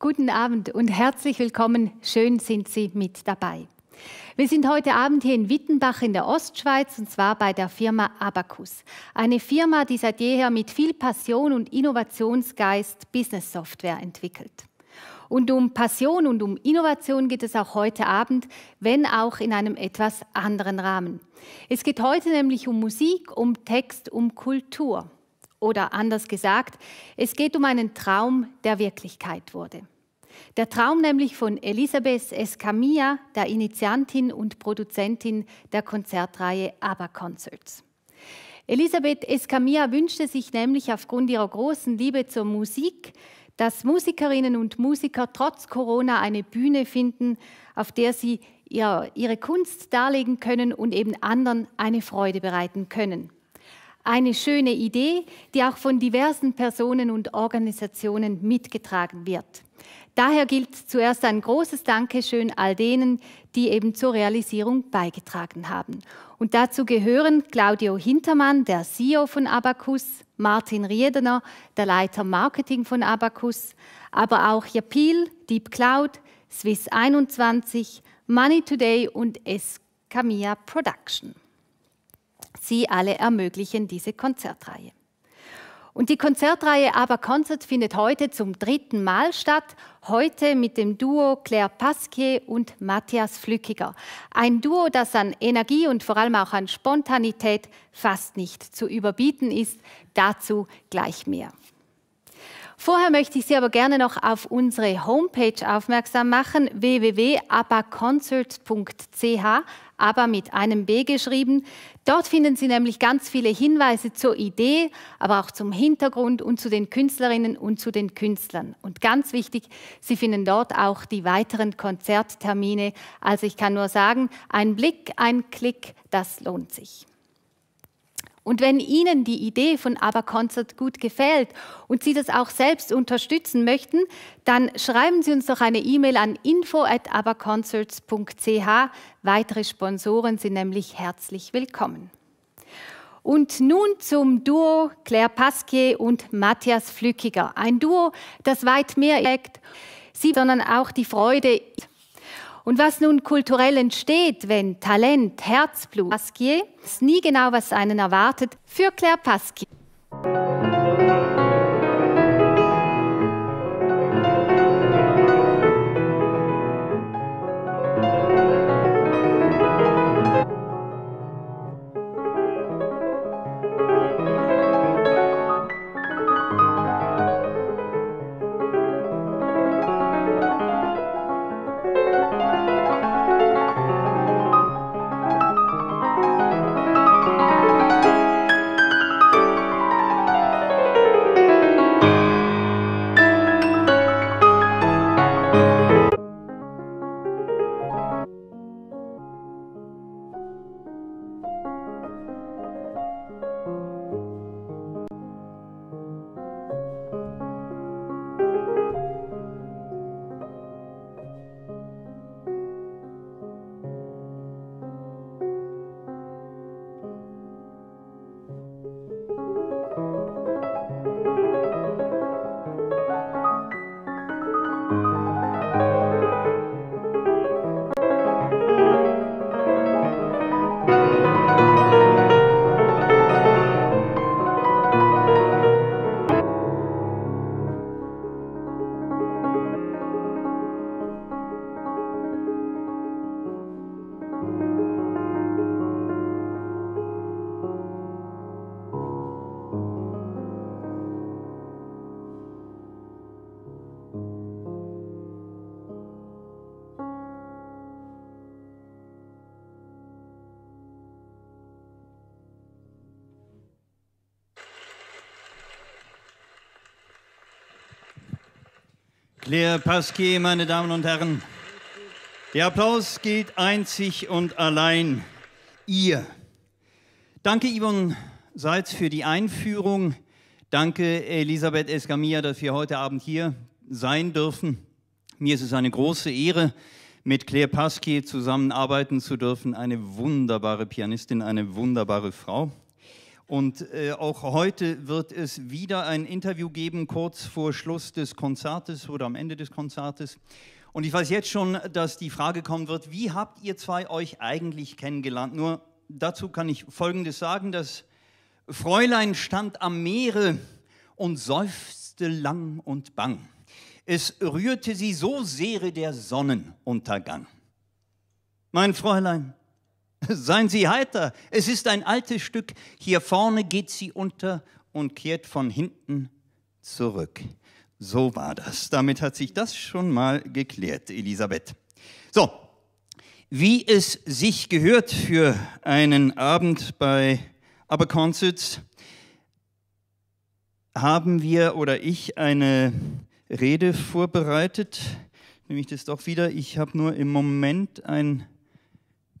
Guten Abend und herzlich willkommen. Schön sind Sie mit dabei. Wir sind heute Abend hier in Wittenbach in der Ostschweiz und zwar bei der Firma Abacus. Eine Firma, die seit jeher mit viel Passion und Innovationsgeist Business Software entwickelt. Und um Passion und um Innovation geht es auch heute Abend, wenn auch in einem etwas anderen Rahmen. Es geht heute nämlich um Musik, um Text, um Kultur. Oder anders gesagt, es geht um einen Traum, der Wirklichkeit wurde. Der Traum nämlich von Elisabeth Escamilla, der Initiantin und Produzentin der Konzertreihe ABBA Concerts. Elisabeth Escamilla wünschte sich nämlich aufgrund ihrer großen Liebe zur Musik, dass Musikerinnen und Musiker trotz Corona eine Bühne finden, auf der sie ihre Kunst darlegen können und eben anderen eine Freude bereiten können. Eine schöne Idee, die auch von diversen Personen und Organisationen mitgetragen wird. Daher gilt zuerst ein großes Dankeschön all denen, die eben zur Realisierung beigetragen haben. Und dazu gehören Claudio Hintermann, der CEO von Abacus, Martin Riedener, der Leiter Marketing von Abacus, aber auch Japil, Deep Cloud, Swiss 21, Money Today und Escamia Production. Sie alle ermöglichen diese Konzertreihe. Und die Konzertreihe Aber Concert findet heute zum dritten Mal statt. Heute mit dem Duo Claire Pasquier und Matthias Flückiger. Ein Duo, das an Energie und vor allem auch an Spontanität fast nicht zu überbieten ist. Dazu gleich mehr. Vorher möchte ich Sie aber gerne noch auf unsere Homepage aufmerksam machen, www.abaconcert.ch, aber mit einem B geschrieben. Dort finden Sie nämlich ganz viele Hinweise zur Idee, aber auch zum Hintergrund und zu den Künstlerinnen und zu den Künstlern. Und ganz wichtig, Sie finden dort auch die weiteren Konzerttermine. Also ich kann nur sagen, ein Blick, ein Klick, das lohnt sich. Und wenn Ihnen die Idee von ABBA-Concert gut gefällt und Sie das auch selbst unterstützen möchten, dann schreiben Sie uns doch eine E-Mail an info@abbaconcerts.ch. Weitere Sponsoren sind nämlich herzlich willkommen. Und nun zum Duo Claire Pasquier und Matthias Flückiger. Ein Duo, das weit mehr eckt, sie, sondern auch die Freude und was nun kulturell entsteht, wenn Talent, Herzblut, Pasquier, ist nie genau, was einen erwartet, für Claire Pasquier. Claire Pasquier, meine Damen und Herren, der Applaus gilt einzig und allein ihr. Danke, Yvonne Seitz, für die Einführung. Danke, Elisabeth Escamilla, dass wir heute Abend hier sein dürfen. Mir ist es eine große Ehre, mit Claire Pasquier zusammenarbeiten zu dürfen. Eine wunderbare Pianistin, eine wunderbare Frau. Und äh, auch heute wird es wieder ein Interview geben, kurz vor Schluss des Konzertes oder am Ende des Konzertes. Und ich weiß jetzt schon, dass die Frage kommen wird, wie habt ihr zwei euch eigentlich kennengelernt? Nur dazu kann ich Folgendes sagen, das Fräulein stand am Meere und seufzte lang und bang. Es rührte sie so sehr der Sonnenuntergang. Mein Fräulein, Seien Sie heiter, es ist ein altes Stück. Hier vorne geht sie unter und kehrt von hinten zurück. So war das. Damit hat sich das schon mal geklärt, Elisabeth. So, wie es sich gehört für einen Abend bei Aberconcerts, haben wir oder ich eine Rede vorbereitet. Nehme ich das doch wieder. Ich habe nur im Moment ein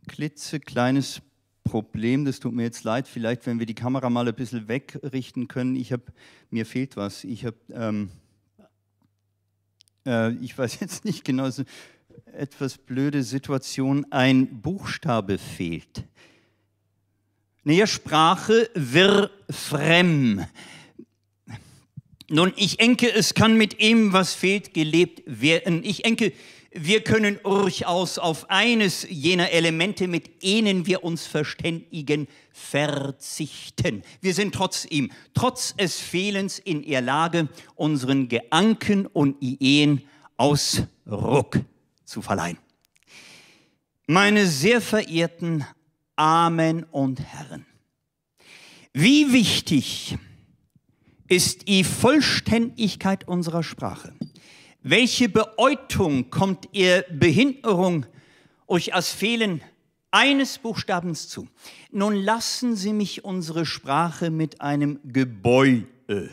klitzekleines Problem, das tut mir jetzt leid, vielleicht wenn wir die Kamera mal ein bisschen wegrichten können. Ich habe, mir fehlt was. Ich habe, ähm, äh, ich weiß jetzt nicht genau, so etwas blöde Situation, ein Buchstabe fehlt. Näher Sprache wir fremd. Nun, ich denke, es kann mit ihm, was fehlt, gelebt werden. Ich denke, wir können durchaus auf eines jener Elemente, mit denen wir uns verständigen, verzichten. Wir sind trotz ihm, trotz des Fehlens in der Lage, unseren Geanken und Ideen Ausdruck zu verleihen. Meine sehr verehrten Amen und Herren, wie wichtig ist die Vollständigkeit unserer Sprache. Welche Bedeutung kommt ihr Behinderung euch als Fehlen eines Buchstabens zu? Nun lassen Sie mich unsere Sprache mit einem Gebäude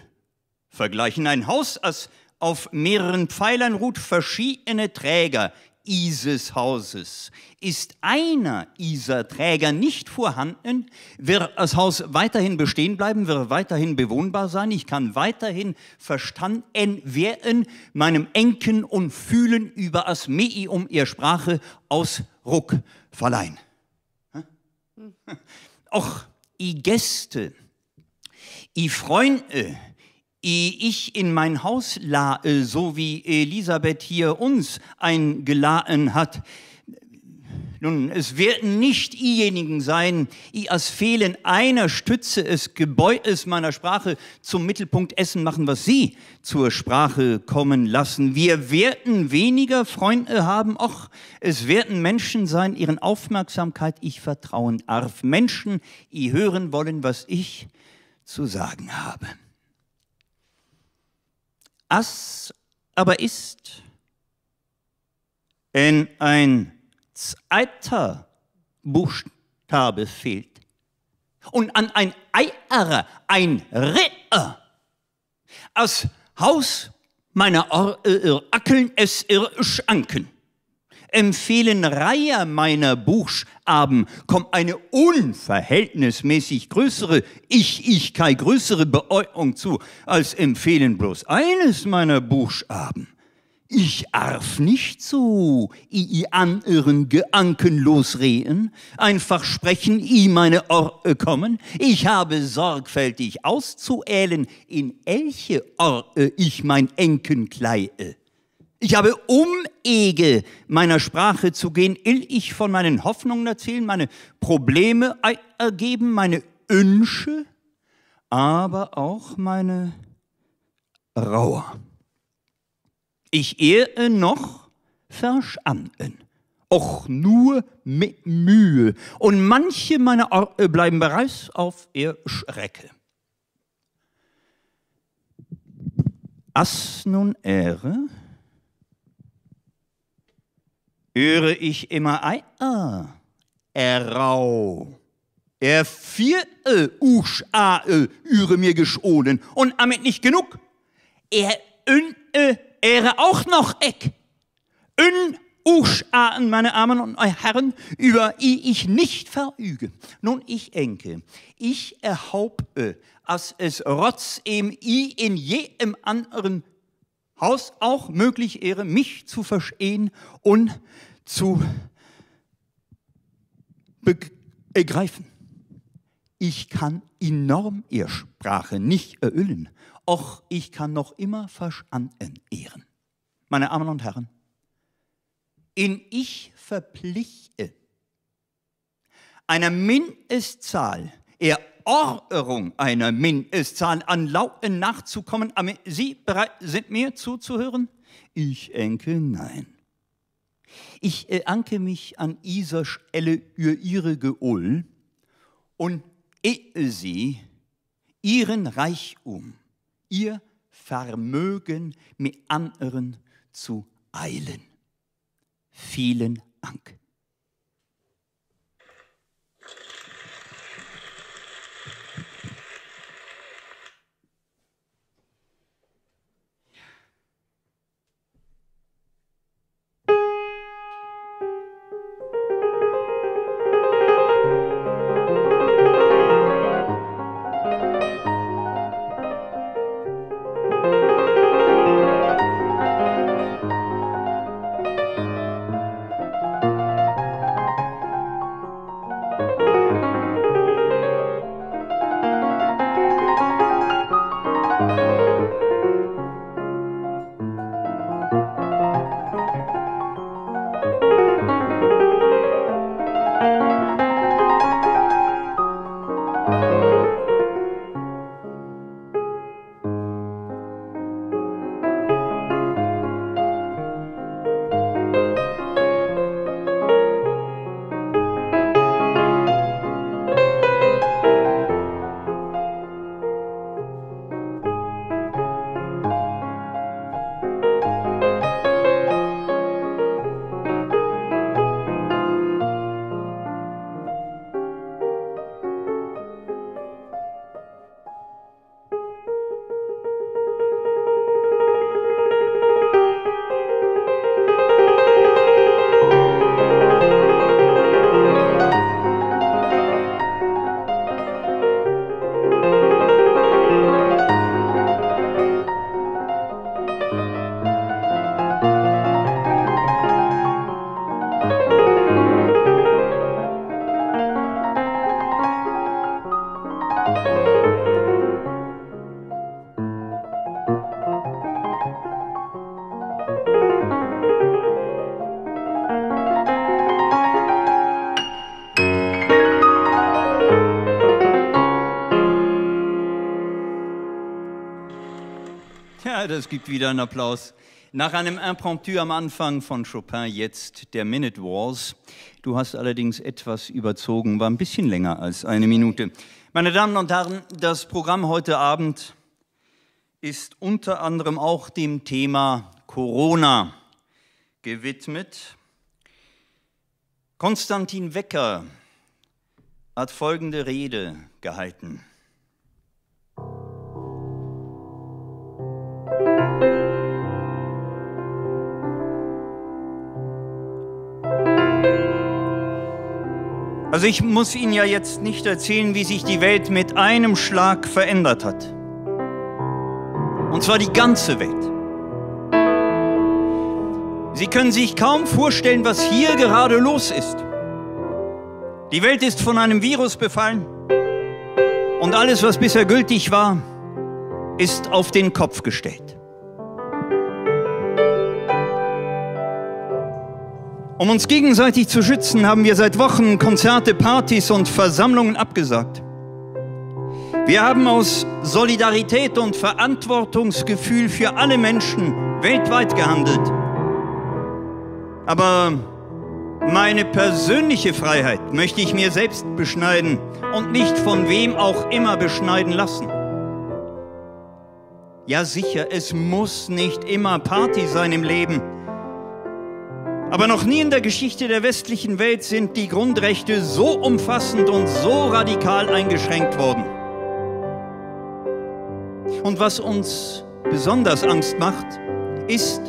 vergleichen. Ein Haus, das auf mehreren Pfeilern ruht, verschiedene Träger, dieses Hauses. Ist einer dieser Träger nicht vorhanden, wird das Haus weiterhin bestehen bleiben, wird weiterhin bewohnbar sein. Ich kann weiterhin verstanden werden, meinem Enken und Fühlen über das Medium ihr Sprache Ausdruck verleihen. Auch i Gäste, i Freunde, ich in mein Haus lahe, so wie Elisabeth hier uns eingeladen hat. Nun, es werden nicht diejenigen sein, die als Fehlen einer Stütze des Gebäudes meiner Sprache zum Mittelpunkt Essen machen, was sie zur Sprache kommen lassen. Wir werden weniger Freunde haben, och, es werden Menschen sein, ihren Aufmerksamkeit ich vertrauen darf. Menschen, die hören wollen, was ich zu sagen habe. As aber ist, wenn ein zweiter Buchstabe fehlt und an ein Eier ein Reher, als Haus meiner Ackeln es ir Schranken empfehlen Reihe meiner Buchstaben kommt eine unverhältnismäßig größere Ich-Ichkeit, größere Bedeutung zu, als empfehlen bloß eines meiner Buchstaben. Ich arf nicht so, i anderen Geanken losreden, einfach sprechen, i meine Orte kommen. Ich habe sorgfältig auszuählen, in welche Orte ich mein Enken kleie. Ich habe Umege meiner Sprache zu gehen, ill ich von meinen Hoffnungen erzählen, meine Probleme ergeben, meine Wünsche, aber auch meine Rauer. Ich ehe noch verstanden, auch nur mit Mühe. Und manche meiner Orte bleiben bereits auf ihr Schrecke. As nun Ehre, höre ich immer ein, ah, errau. Er vierte Uschae üre mir geschohlen und damit nicht genug. Er ünne ehre auch noch eck. Ün Uschaen, meine Armen und Herren, über die ich nicht verüge. Nun, ich enke, ich erhaube, als es rotz im i in jedem anderen Haus auch möglich wäre, mich zu verstehen und zu begreifen. ich kann enorm ihr Sprache nicht erüllen, och ich kann noch immer verstanden ehren. Meine Damen und Herren, in ich verpflichte einer Mindestzahl, Eroberung einer Mindestzahl an Lauten nachzukommen, aber Sie bereit sind mir zuzuhören? Ich denke nein. Ich anke mich an dieser Stelle über Ihre Geul und ehe Sie Ihren Reichtum, Ihr Vermögen mit anderen zu eilen. Vielen Dank. Es gibt wieder einen Applaus. Nach einem Impromptu am Anfang von Chopin jetzt der Minute Wars. Du hast allerdings etwas überzogen, war ein bisschen länger als eine Minute. Meine Damen und Herren, das Programm heute Abend ist unter anderem auch dem Thema Corona gewidmet. Konstantin Wecker hat folgende Rede gehalten. Also ich muss Ihnen ja jetzt nicht erzählen, wie sich die Welt mit einem Schlag verändert hat. Und zwar die ganze Welt. Sie können sich kaum vorstellen, was hier gerade los ist. Die Welt ist von einem Virus befallen und alles, was bisher gültig war, ist auf den Kopf gestellt. Um uns gegenseitig zu schützen, haben wir seit Wochen Konzerte, Partys und Versammlungen abgesagt. Wir haben aus Solidarität und Verantwortungsgefühl für alle Menschen weltweit gehandelt. Aber meine persönliche Freiheit möchte ich mir selbst beschneiden und nicht von wem auch immer beschneiden lassen. Ja sicher, es muss nicht immer Party sein im Leben. Aber noch nie in der Geschichte der westlichen Welt sind die Grundrechte so umfassend und so radikal eingeschränkt worden. Und was uns besonders Angst macht, ist,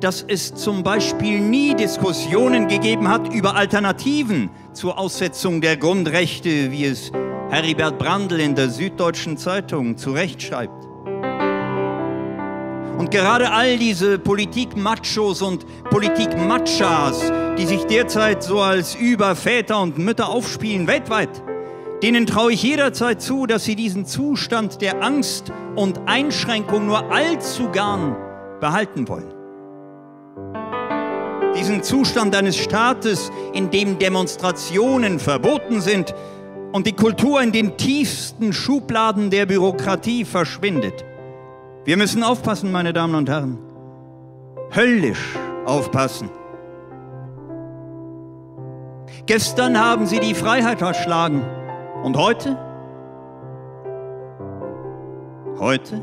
dass es zum Beispiel nie Diskussionen gegeben hat über Alternativen zur Aussetzung der Grundrechte, wie es Heribert Brandl in der Süddeutschen Zeitung zu Recht schreibt. Gerade all diese Politik-Machos und Politik-Machas, die sich derzeit so als Überväter und Mütter aufspielen weltweit, Denen traue ich jederzeit zu, dass sie diesen Zustand der Angst und Einschränkung nur allzu gern behalten wollen. Diesen Zustand eines Staates, in dem Demonstrationen verboten sind und die Kultur in den tiefsten Schubladen der Bürokratie verschwindet. Wir müssen aufpassen, meine Damen und Herren. Höllisch aufpassen. Gestern haben sie die Freiheit erschlagen. Und heute? Heute?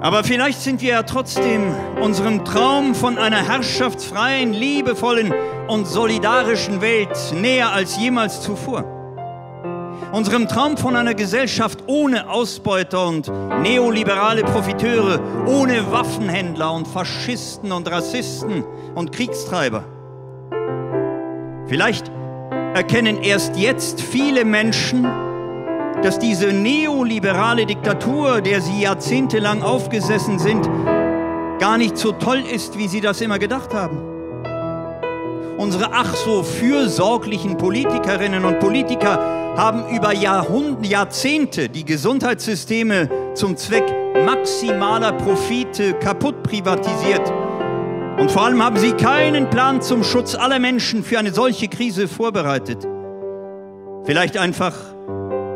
Aber vielleicht sind wir ja trotzdem unserem Traum von einer herrschaftsfreien, liebevollen und solidarischen Welt näher als jemals zuvor. Unserem Traum von einer Gesellschaft ohne Ausbeuter und neoliberale Profiteure, ohne Waffenhändler und Faschisten und Rassisten und Kriegstreiber. Vielleicht erkennen erst jetzt viele Menschen, dass diese neoliberale Diktatur, der sie jahrzehntelang aufgesessen sind, gar nicht so toll ist, wie sie das immer gedacht haben. Unsere ach so fürsorglichen Politikerinnen und Politiker haben über Jahrhunderte, Jahrzehnte die Gesundheitssysteme zum Zweck maximaler Profite kaputt privatisiert. Und vor allem haben sie keinen Plan zum Schutz aller Menschen für eine solche Krise vorbereitet. Vielleicht einfach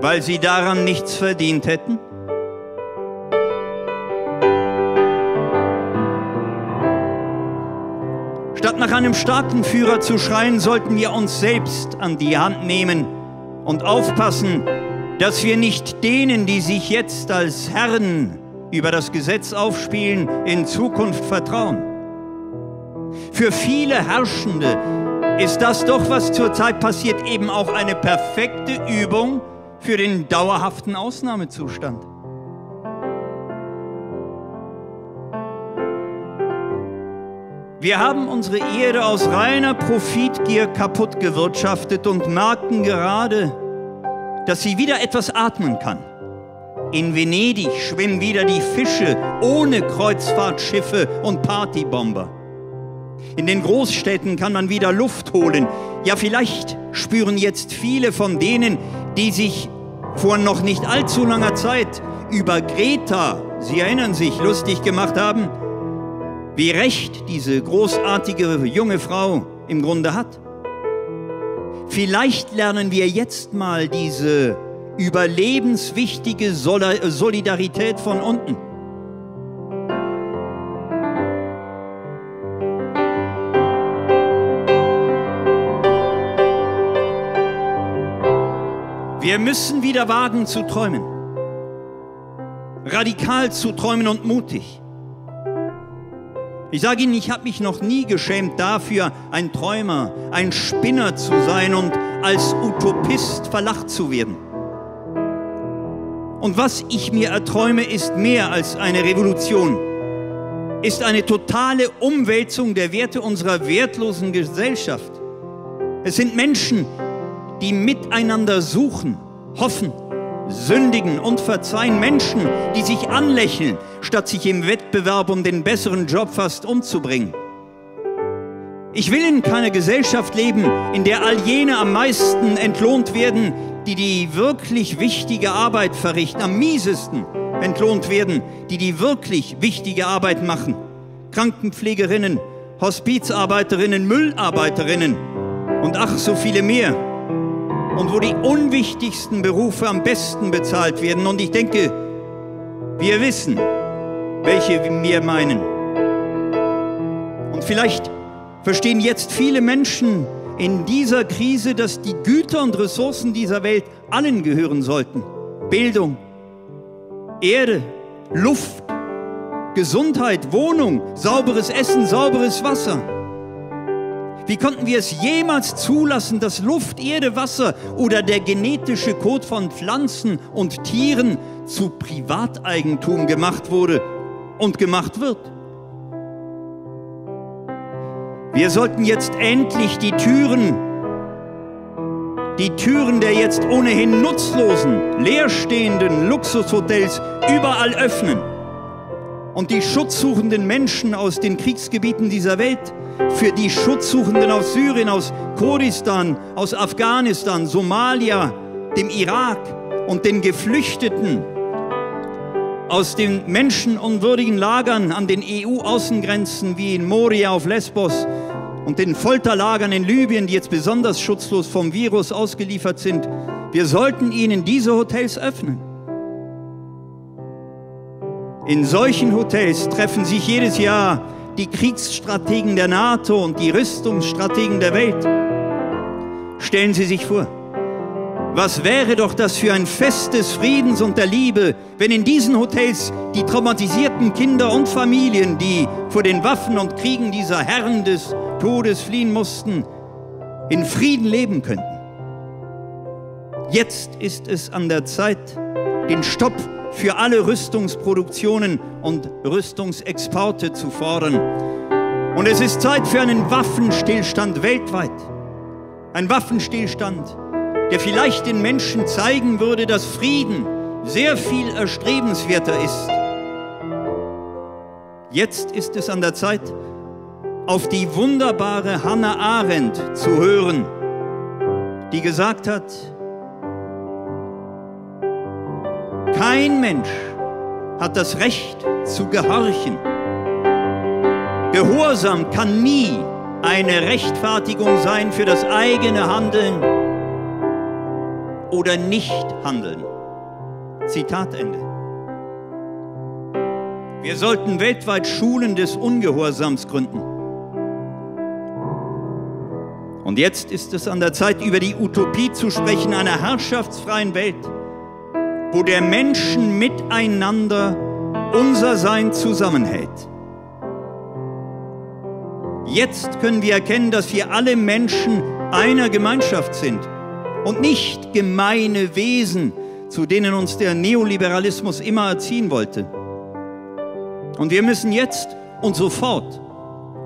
weil sie daran nichts verdient hätten? Statt nach einem starken Führer zu schreien, sollten wir uns selbst an die Hand nehmen und aufpassen, dass wir nicht denen, die sich jetzt als Herren über das Gesetz aufspielen, in Zukunft vertrauen. Für viele Herrschende ist das doch, was zurzeit passiert, eben auch eine perfekte Übung für den dauerhaften Ausnahmezustand. Wir haben unsere Erde aus reiner Profitgier kaputt gewirtschaftet und merken gerade, dass sie wieder etwas atmen kann. In Venedig schwimmen wieder die Fische ohne Kreuzfahrtschiffe und Partybomber. In den Großstädten kann man wieder Luft holen. Ja, vielleicht spüren jetzt viele von denen, die sich vor noch nicht allzu langer Zeit über Greta, Sie erinnern sich, lustig gemacht haben, wie recht diese großartige junge Frau im Grunde hat. Vielleicht lernen wir jetzt mal diese überlebenswichtige Solidarität von unten. Wir müssen wieder wagen zu träumen. Radikal zu träumen und mutig. Ich sage Ihnen, ich habe mich noch nie geschämt dafür, ein Träumer, ein Spinner zu sein und als Utopist verlacht zu werden. Und was ich mir erträume, ist mehr als eine Revolution, ist eine totale Umwälzung der Werte unserer wertlosen Gesellschaft. Es sind Menschen, die miteinander suchen, hoffen, sündigen und verzeihen Menschen, die sich anlächeln, statt sich im Wettbewerb um den besseren Job fast umzubringen. Ich will in keiner Gesellschaft leben, in der all jene am meisten entlohnt werden, die die wirklich wichtige Arbeit verrichten, am miesesten entlohnt werden, die die wirklich wichtige Arbeit machen. Krankenpflegerinnen, Hospizarbeiterinnen, Müllarbeiterinnen und ach so viele mehr und wo die unwichtigsten Berufe am besten bezahlt werden. Und ich denke, wir wissen, welche wir meinen. Und vielleicht verstehen jetzt viele Menschen in dieser Krise, dass die Güter und Ressourcen dieser Welt allen gehören sollten. Bildung, Erde, Luft, Gesundheit, Wohnung, sauberes Essen, sauberes Wasser. Wie konnten wir es jemals zulassen, dass Luft, Erde, Wasser oder der genetische Code von Pflanzen und Tieren zu Privateigentum gemacht wurde und gemacht wird? Wir sollten jetzt endlich die Türen, die Türen der jetzt ohnehin nutzlosen, leerstehenden Luxushotels überall öffnen und die schutzsuchenden Menschen aus den Kriegsgebieten dieser Welt, für die Schutzsuchenden aus Syrien, aus Kurdistan, aus Afghanistan, Somalia, dem Irak und den Geflüchteten aus den menschenunwürdigen Lagern an den EU-Außengrenzen wie in Moria auf Lesbos und den Folterlagern in Libyen, die jetzt besonders schutzlos vom Virus ausgeliefert sind. Wir sollten ihnen diese Hotels öffnen. In solchen Hotels treffen sich jedes Jahr die Kriegsstrategen der NATO und die Rüstungsstrategen der Welt. Stellen Sie sich vor, was wäre doch das für ein Fest des Friedens und der Liebe, wenn in diesen Hotels die traumatisierten Kinder und Familien, die vor den Waffen und Kriegen dieser Herren des Todes fliehen mussten, in Frieden leben könnten. Jetzt ist es an der Zeit, den Stopp für alle Rüstungsproduktionen und Rüstungsexporte zu fordern. Und es ist Zeit für einen Waffenstillstand weltweit. Ein Waffenstillstand, der vielleicht den Menschen zeigen würde, dass Frieden sehr viel erstrebenswerter ist. Jetzt ist es an der Zeit, auf die wunderbare Hannah Arendt zu hören, die gesagt hat, Kein Mensch hat das Recht zu gehorchen. Gehorsam kann nie eine Rechtfertigung sein für das eigene Handeln oder Nichthandeln. Zitat Ende. Wir sollten weltweit Schulen des Ungehorsams gründen. Und jetzt ist es an der Zeit, über die Utopie zu sprechen einer herrschaftsfreien Welt wo der Menschen miteinander unser Sein zusammenhält. Jetzt können wir erkennen, dass wir alle Menschen einer Gemeinschaft sind und nicht gemeine Wesen, zu denen uns der Neoliberalismus immer erziehen wollte. Und wir müssen jetzt und sofort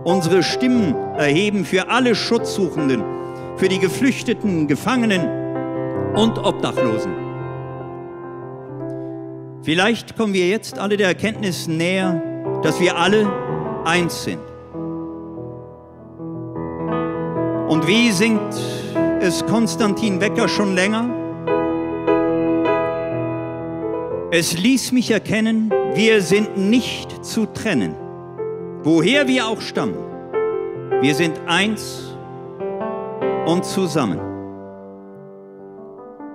unsere Stimmen erheben für alle Schutzsuchenden, für die Geflüchteten, Gefangenen und Obdachlosen. Vielleicht kommen wir jetzt alle der Erkenntnis näher, dass wir alle eins sind. Und wie singt es Konstantin Wecker schon länger? Es ließ mich erkennen, wir sind nicht zu trennen, woher wir auch stammen. Wir sind eins und zusammen.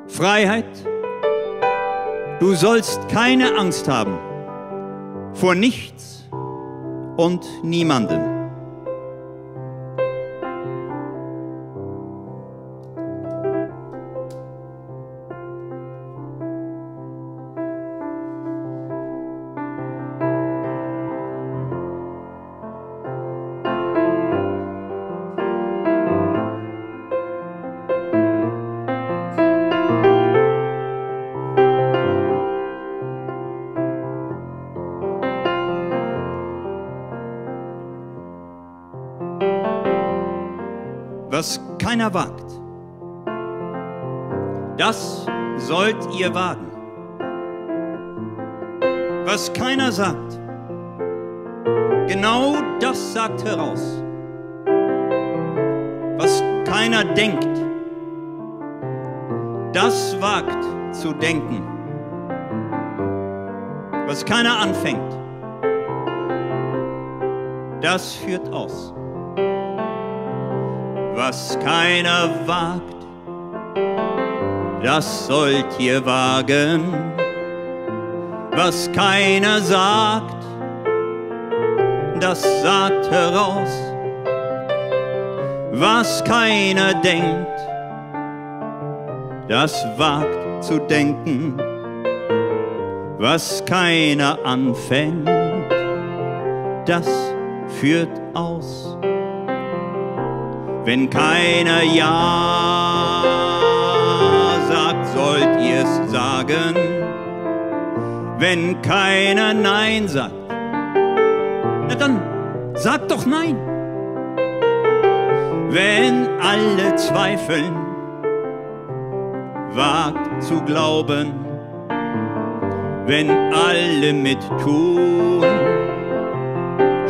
Freiheit, Du sollst keine Angst haben vor nichts und niemandem. Was keiner wagt. Das sollt ihr wagen. Was keiner sagt, genau das sagt heraus. Was keiner denkt, das wagt zu denken. Was keiner anfängt, das führt aus was keiner wagt, das sollt ihr wagen. Was keiner sagt, das sagt heraus. Was keiner denkt, das wagt zu denken. Was keiner anfängt, das führt aus. Wenn keiner Ja sagt, sollt ihr's sagen. Wenn keiner Nein sagt, na dann sagt doch Nein. Wenn alle zweifeln, wagt zu glauben. wenn alle mit tun,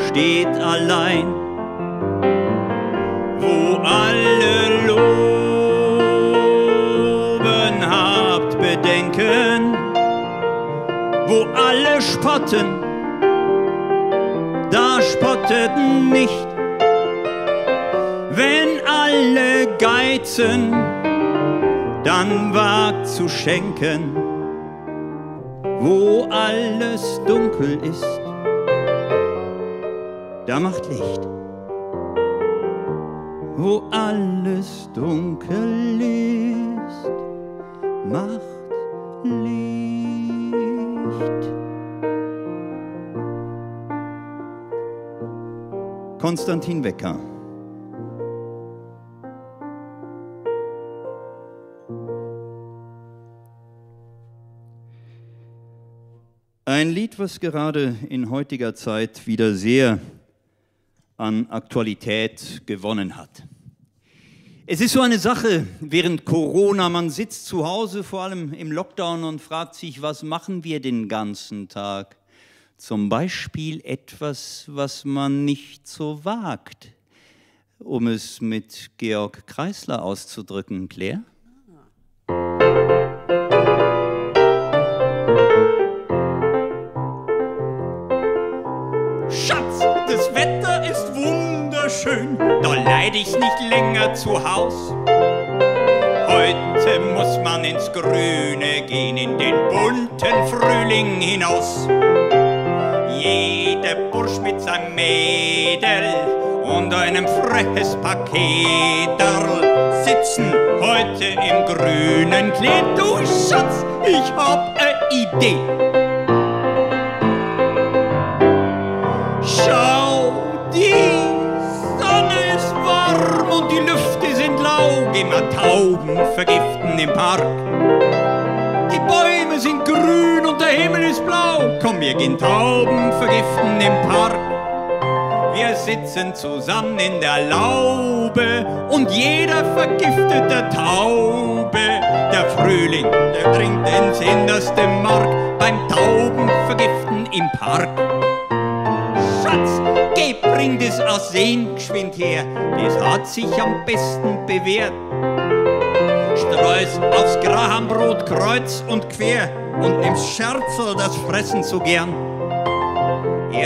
steht allein, spotten, da spottet nicht, wenn alle geizen, dann wagt zu schenken, wo alles dunkel ist, da macht Licht. Wo alles dunkel ist, macht Licht. Konstantin Wecker. Ein Lied, was gerade in heutiger Zeit wieder sehr an Aktualität gewonnen hat. Es ist so eine Sache während Corona, man sitzt zu Hause, vor allem im Lockdown und fragt sich, was machen wir den ganzen Tag? Zum Beispiel etwas, was man nicht so wagt, um es mit Georg Kreisler auszudrücken. Claire? Schatz, das Wetter ist wunderschön, da leid ich nicht länger zu Haus. Heute muss man ins Grüne gehen, in den bunten Frühling hinaus. Seinem Mädel und einem freches Paketerl sitzen heute im grünen Kleid. Du Schatz, ich hab eine Idee. Schau, die Sonne ist warm und die Lüfte sind lau. Geh mal Tauben vergiften im Park. Die Bäume sind grün und der Himmel ist blau. Komm, wir gehen Tauben vergiften im Park. Wir sitzen zusammen in der Laube und jeder vergiftet der Taube. Der Frühling, der dringt ins innerste Mark beim Tauben vergiften im Park. Schatz, geh, bring das Arsen geschwind her, das hat sich am besten bewährt. Streus aufs Grahambrot kreuz und quer und nimm's Scherzel das Fressen so gern.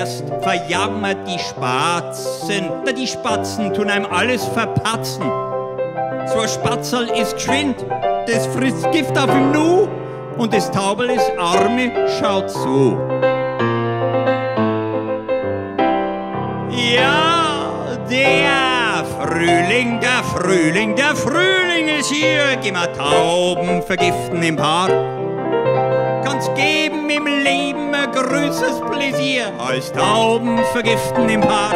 Erst verjammert die Spatzen, da die Spatzen tun einem alles verpatzen. So ein Spatzel ist geschwind, das frisst Gift auf dem Nu und das Taubel ist Arme schaut so. Ja, der Frühling, der Frühling, der Frühling ist hier. Geh mal Tauben vergiften im Park. Kannst geben im Leben ein größeres Pläsier als Tauben vergiften im Park.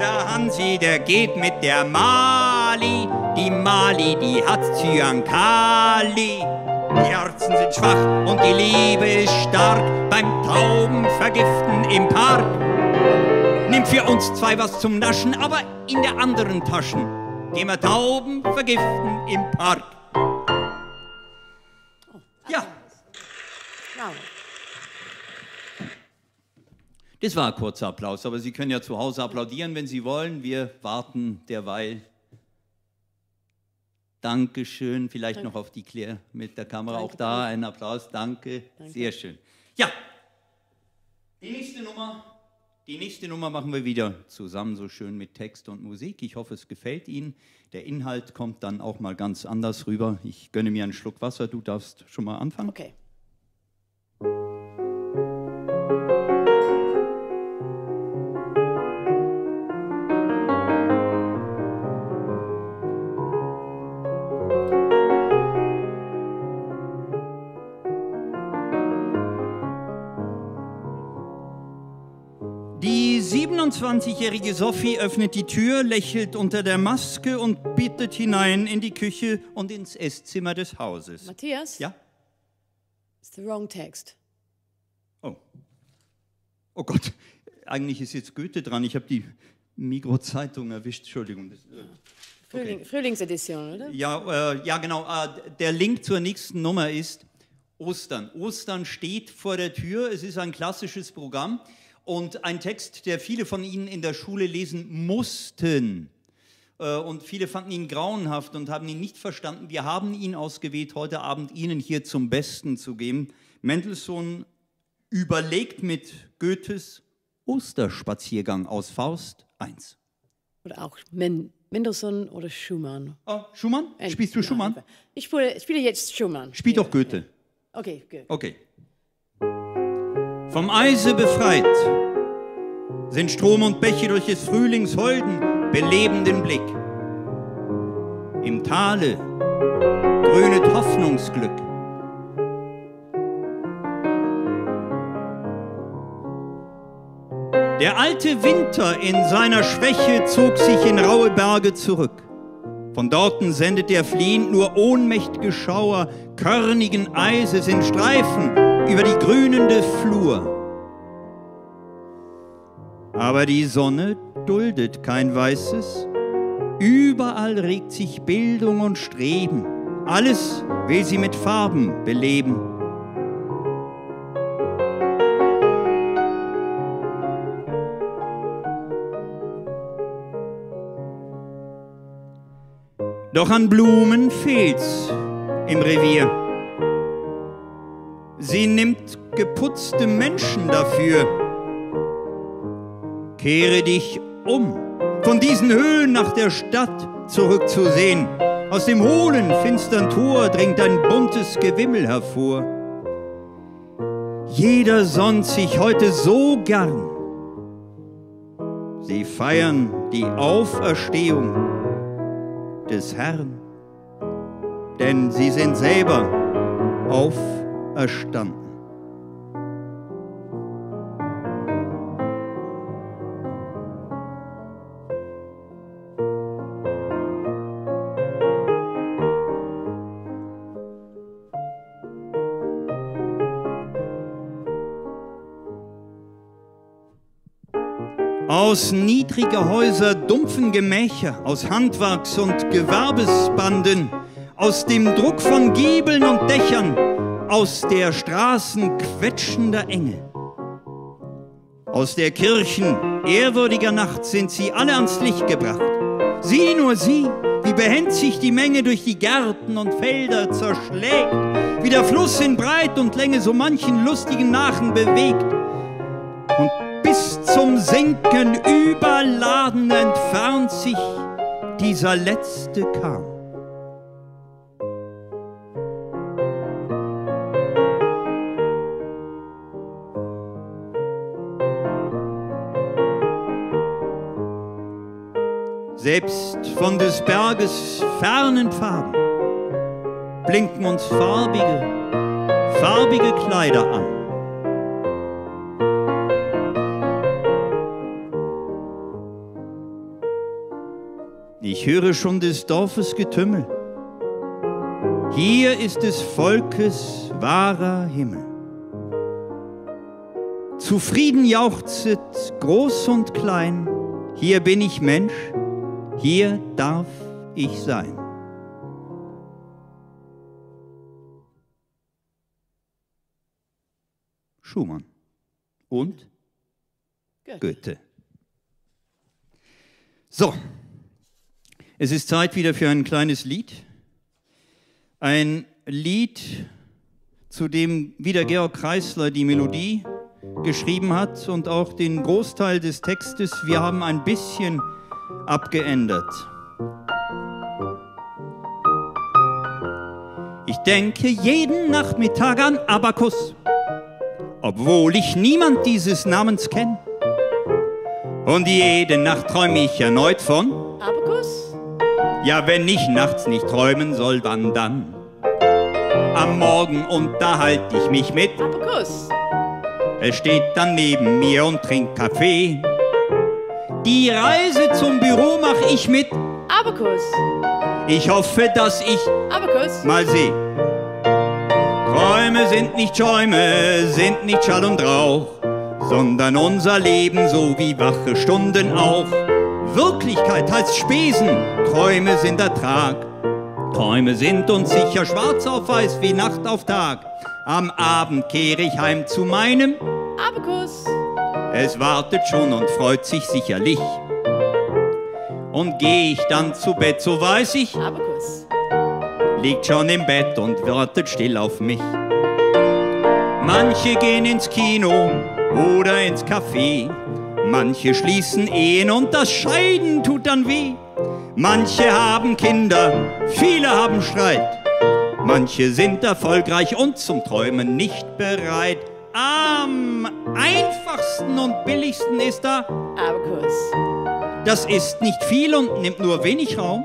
Der Hansi, der geht mit der Mali. Die Mali, die hat Zyankali. Die Herzen sind schwach und die Liebe ist stark beim Tauben vergiften im Park. Nimm für uns zwei was zum Naschen, aber in der anderen Taschen. Gehen wir Tauben vergiften im Park. Ja, Bravo. Das war ein kurzer Applaus, aber Sie können ja zu Hause applaudieren, wenn Sie wollen. Wir warten derweil. Dankeschön. Vielleicht noch auf die Claire mit der Kamera. Auch Danke, da danke. ein Applaus. Danke. Danke. Sehr schön. Ja, die nächste Nummer. Die nächste Nummer machen wir wieder zusammen, so schön mit Text und Musik. Ich hoffe, es gefällt Ihnen. Der Inhalt kommt dann auch mal ganz anders rüber. Ich gönne mir einen Schluck Wasser. Du darfst schon mal anfangen. Okay. Die 27-jährige Sophie öffnet die Tür, lächelt unter der Maske und bittet hinein in die Küche und ins Esszimmer des Hauses. Matthias? Ja? It's the wrong text. Oh. Oh Gott, eigentlich ist jetzt Goethe dran. Ich habe die Migro-Zeitung erwischt. Entschuldigung. Das, äh, Frühling, Frühlingsedition, oder? ja, äh, ja, genau. Äh, der Link zur nächsten Nummer ist Ostern. Ostern steht vor der Tür. Es ist ein klassisches Programm und ein Text, der viele von Ihnen in der Schule lesen mussten. Äh, und viele fanden ihn grauenhaft und haben ihn nicht verstanden. Wir haben ihn ausgewählt, heute Abend Ihnen hier zum Besten zu geben. Mendelssohn überlegt mit Goethes Osterspaziergang aus Faust 1. Oder auch Men Mendelssohn oder Schumann. Oh, Schumann? Spielst du Schumann? Ich spiele, ich spiele jetzt Schumann. Spiel doch Goethe. Okay, gut. Okay. Vom Eise befreit sind Strom und Bäche durch des Frühlings holden, belebenden Blick. Im Tale grünet Hoffnungsglück. Der alte Winter in seiner Schwäche zog sich in raue Berge zurück. Von dorten sendet er fliehend nur ohnmächtige Schauer körnigen Eises in Streifen über die grünende Flur. Aber die Sonne duldet kein Weißes. Überall regt sich Bildung und Streben. Alles will sie mit Farben beleben. Doch an Blumen fehlt's im Revier. Sie nimmt geputzte Menschen dafür. Kehre dich um, von diesen Höhlen nach der Stadt zurückzusehen. Aus dem hohlen, finstern Tor dringt ein buntes Gewimmel hervor. Jeder sonnt sich heute so gern. Sie feiern die Auferstehung des Herrn, denn sie sind selber auferstanden. Aus niedriger Häuser dumpfen Gemächer, aus Handwerks- und Gewerbesbanden, aus dem Druck von Giebeln und Dächern, aus der Straßen quetschender Enge. Aus der Kirchen ehrwürdiger Nacht sind sie alle ans Licht gebracht. Sieh nur sie, wie behend sich die Menge durch die Gärten und Felder zerschlägt, wie der Fluss in Breit und Länge so manchen lustigen Nachen bewegt. Und bis zum Sinken überladen entfernt sich dieser letzte Kahn. Selbst von des Berges fernen Farben blinken uns farbige, farbige Kleider an. Ich höre schon des Dorfes Getümmel. Hier ist des Volkes wahrer Himmel. Zufrieden jauchzet groß und klein, hier bin ich Mensch, hier darf ich sein. Schumann und. Goethe. So, es ist Zeit wieder für ein kleines Lied. Ein Lied, zu dem wieder Georg Kreisler die Melodie geschrieben hat und auch den Großteil des Textes. Wir haben ein bisschen abgeändert. Ich denke jeden Nachmittag an Abakus, obwohl ich niemand dieses Namens kenne. Und jede Nacht träume ich erneut von Abakus? ja, wenn ich nachts nicht träumen soll, wann dann? Am Morgen unterhalte ich mich mit. Abakus? Er steht dann neben mir und trinkt Kaffee. Die Reise zum Büro mache ich mit. Abakus? Ich hoffe, dass ich Abakus? mal sehe. Träume sind nicht Schäume, sind nicht Schall und Rauch, sondern unser Leben so wie wache Stunden auch. Wirklichkeit heißt Spesen, Träume sind Ertrag. Träume sind uns sicher schwarz auf weiß wie Nacht auf Tag. Am Abend kehre ich heim zu meinem Abakus. Es wartet schon und freut sich sicherlich. Und geh ich dann zu Bett, so weiß ich, Abakus. liegt schon im Bett und wartet still auf mich. Manche gehen ins Kino oder ins Café. Manche schließen Ehen und das Scheiden tut dann weh. Manche haben Kinder, viele haben Streit. Manche sind erfolgreich und zum Träumen nicht bereit. Am einfachsten und billigsten ist da, Abakus. das ist nicht viel und nimmt nur wenig Raum.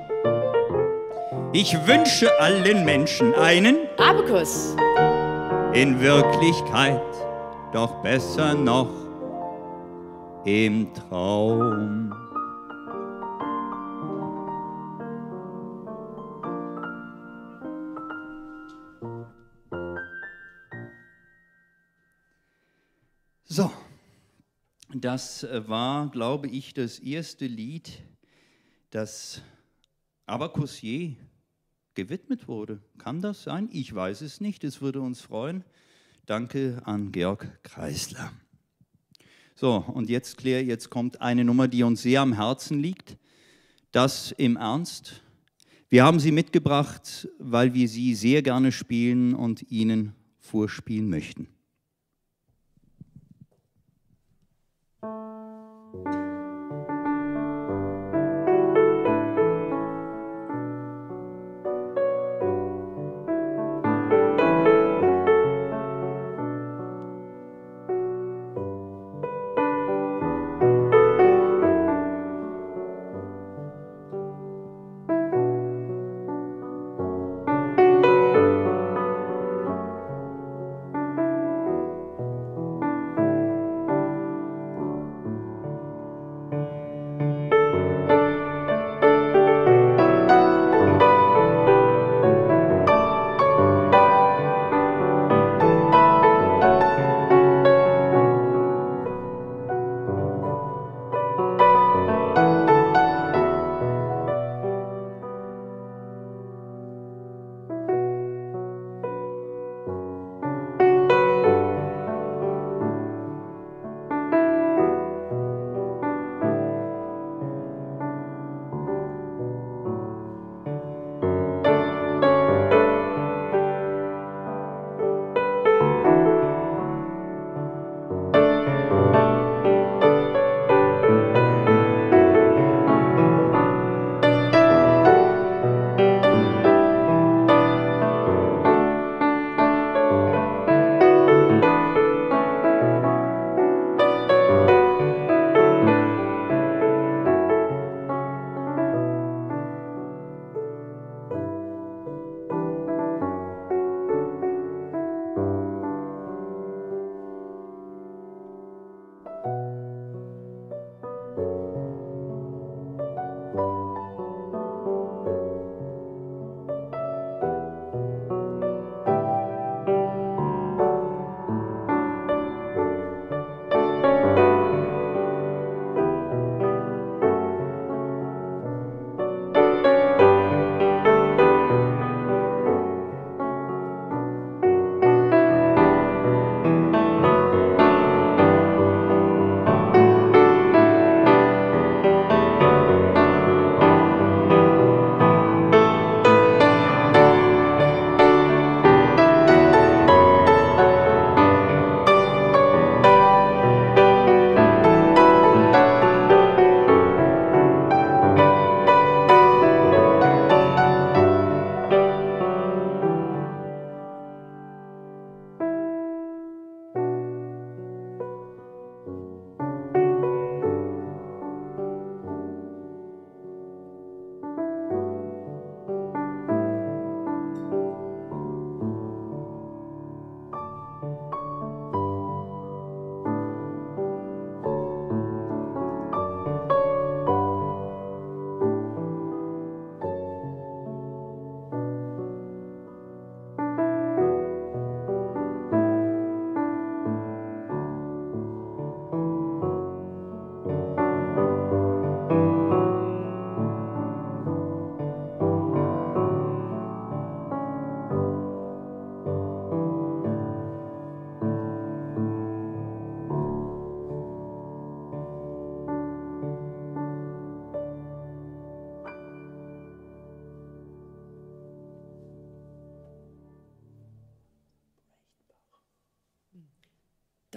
Ich wünsche allen Menschen einen, Abakus. in Wirklichkeit doch besser noch im Traum. So, das äh, war, glaube ich, das erste Lied, das Abacus je gewidmet wurde. Kann das sein? Ich weiß es nicht. Es würde uns freuen. Danke an Georg Kreisler. So, und jetzt, Claire, jetzt kommt eine Nummer, die uns sehr am Herzen liegt. Das im Ernst. Wir haben sie mitgebracht, weil wir sie sehr gerne spielen und Ihnen vorspielen möchten.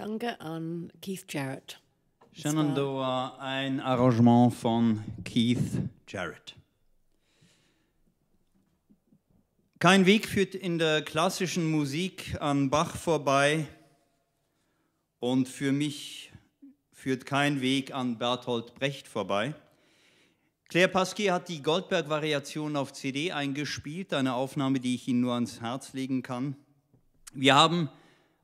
Danke an Keith Jarrett. Shenandoah, ein Arrangement von Keith Jarrett. Kein Weg führt in der klassischen Musik an Bach vorbei und für mich führt kein Weg an Bertolt Brecht vorbei. Claire Pasquier hat die Goldberg-Variation auf CD eingespielt, eine Aufnahme, die ich Ihnen nur ans Herz legen kann. Wir haben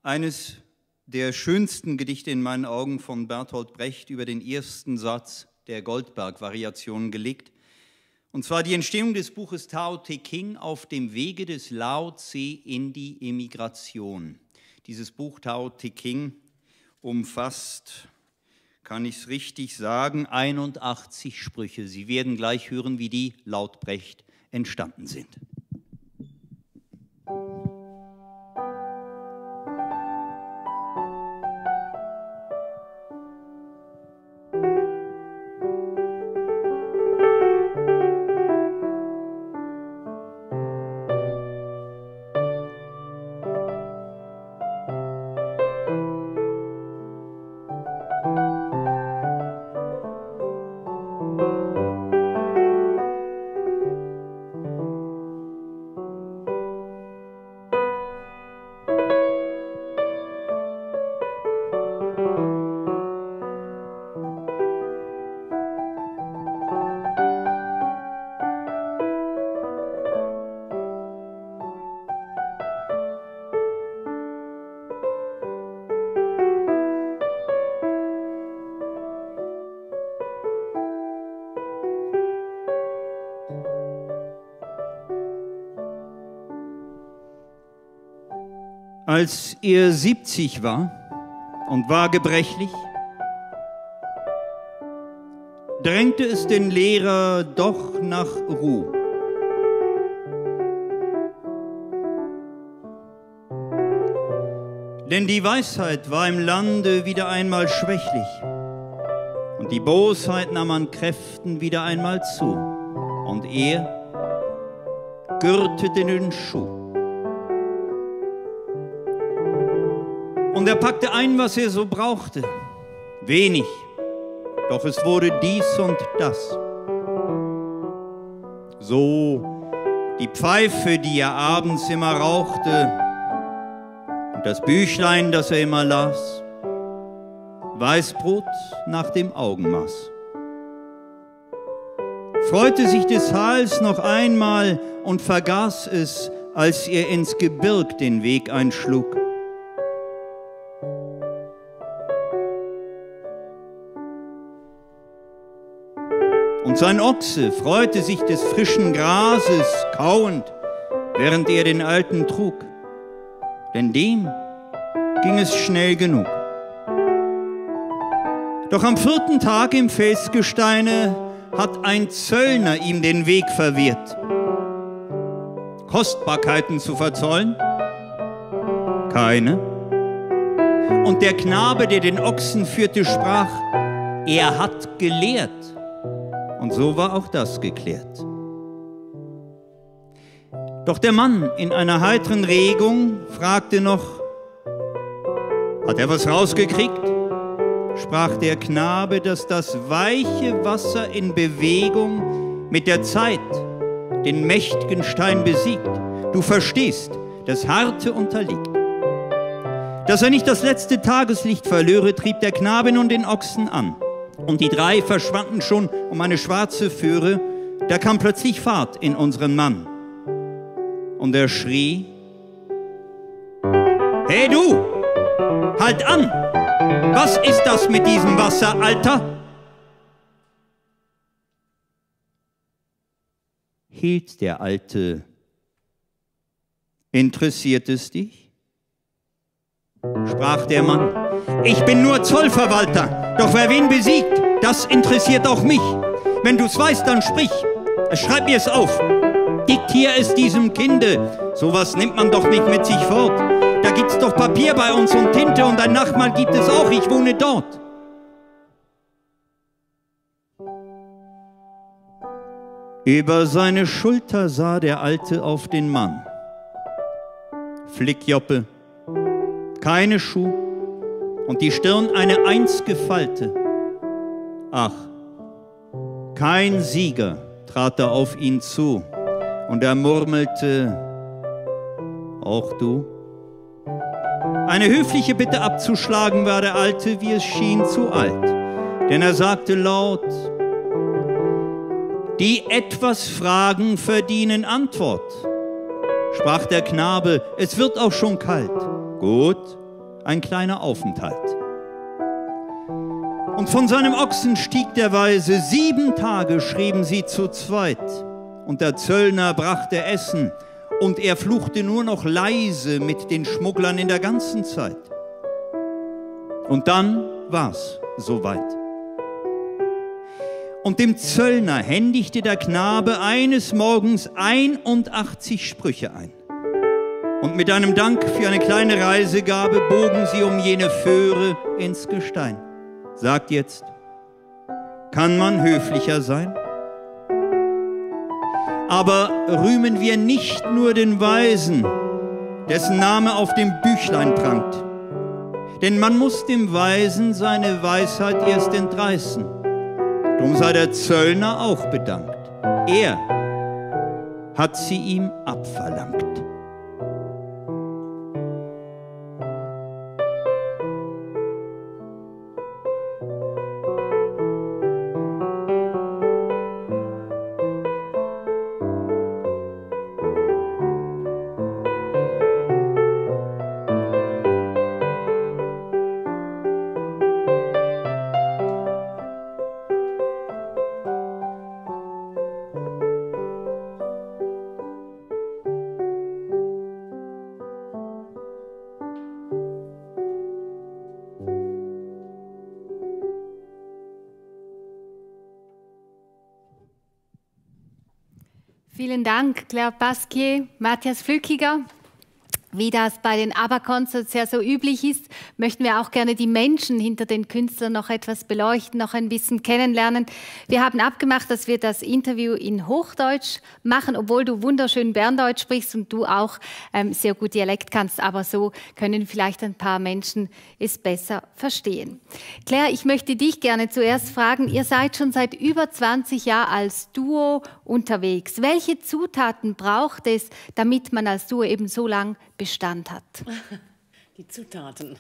eines der schönsten Gedichte in meinen Augen von Bertolt Brecht über den ersten Satz der Goldberg-Variation gelegt. Und zwar die Entstehung des Buches Tao Te King auf dem Wege des Lao Tse in die Emigration. Dieses Buch Tao Te King umfasst, kann ich es richtig sagen, 81 Sprüche. Sie werden gleich hören, wie die laut Brecht entstanden sind. Als er 70 war und war gebrechlich, drängte es den Lehrer doch nach Ruhe. Denn die Weisheit war im Lande wieder einmal schwächlich und die Bosheit nahm an Kräften wieder einmal zu und er gürtete den Schuh. Und er packte ein, was er so brauchte. Wenig, doch es wurde dies und das. So die Pfeife, die er abends immer rauchte, und das Büchlein, das er immer las, Weißbrot nach dem Augenmaß. Freute sich des Hals noch einmal und vergaß es, als er ins Gebirg den Weg einschlug. Und sein Ochse freute sich des frischen Grases kauend, während er den Alten trug, denn dem ging es schnell genug. Doch am vierten Tag im Felsgesteine hat ein Zöllner ihm den Weg verwirrt. Kostbarkeiten zu verzollen? Keine. Und der Knabe, der den Ochsen führte, sprach, er hat gelehrt. Und so war auch das geklärt. Doch der Mann in einer heiteren Regung fragte noch, hat er was rausgekriegt? sprach der Knabe, dass das weiche Wasser in Bewegung mit der Zeit den mächtigen Stein besiegt. Du verstehst, das Harte unterliegt. Dass er nicht das letzte Tageslicht verlöre, trieb der Knabe nun den Ochsen an. Und die drei verschwanden schon um eine schwarze Föhre. Da kam plötzlich Fahrt in unseren Mann. Und er schrie, Hey du, halt an! Was ist das mit diesem Wasser, Alter? Hielt der Alte, interessiert es dich? Sprach der Mann, ich bin nur Zollverwalter, doch wer wen besiegt, das interessiert auch mich. Wenn du's weißt, dann sprich. Schreib mir es auf. Diktier es diesem Kinde. Sowas nimmt man doch nicht mit sich fort. Da gibt's doch Papier bei uns und Tinte und ein Nachtmahl gibt es auch. Ich wohne dort. Über seine Schulter sah der Alte auf den Mann. Flickjoppe, keine Schuh, und die Stirn eine einzige Falte. Ach, kein Sieger trat da auf ihn zu und er murmelte, auch du? Eine höfliche Bitte abzuschlagen war der Alte, wie es schien, zu alt, denn er sagte laut, die etwas fragen, verdienen Antwort. Sprach der Knabe, es wird auch schon kalt. Gut, ein kleiner Aufenthalt. Und von seinem Ochsen stieg der Weise, sieben Tage schrieben sie zu zweit. Und der Zöllner brachte Essen, und er fluchte nur noch leise mit den Schmugglern in der ganzen Zeit. Und dann war's soweit. Und dem Zöllner händigte der Knabe eines Morgens 81 Sprüche ein. Und mit einem Dank für eine kleine Reisegabe bogen sie um jene Föhre ins Gestein. Sagt jetzt, kann man höflicher sein? Aber rühmen wir nicht nur den Weisen, dessen Name auf dem Büchlein prangt. Denn man muss dem Weisen seine Weisheit erst entreißen. Drum sei der Zöllner auch bedankt. Er hat sie ihm abverlangt. Vielen Dank, Claire Pasquier, Matthias Flückiger. Wie das bei den ABBA-Concerts ja so üblich ist, möchten wir auch gerne die Menschen hinter den Künstlern noch etwas beleuchten, noch ein bisschen kennenlernen. Wir haben abgemacht, dass wir das Interview in Hochdeutsch machen, obwohl du wunderschön Berndeutsch sprichst und du auch ähm, sehr gut Dialekt kannst. Aber so können vielleicht ein paar Menschen es besser verstehen. Claire, ich möchte dich gerne zuerst fragen. Ihr seid schon seit über 20 Jahren als Duo unterwegs. Welche Zutaten braucht es, damit man als Duo eben so lang Bestand hat? Die Zutaten.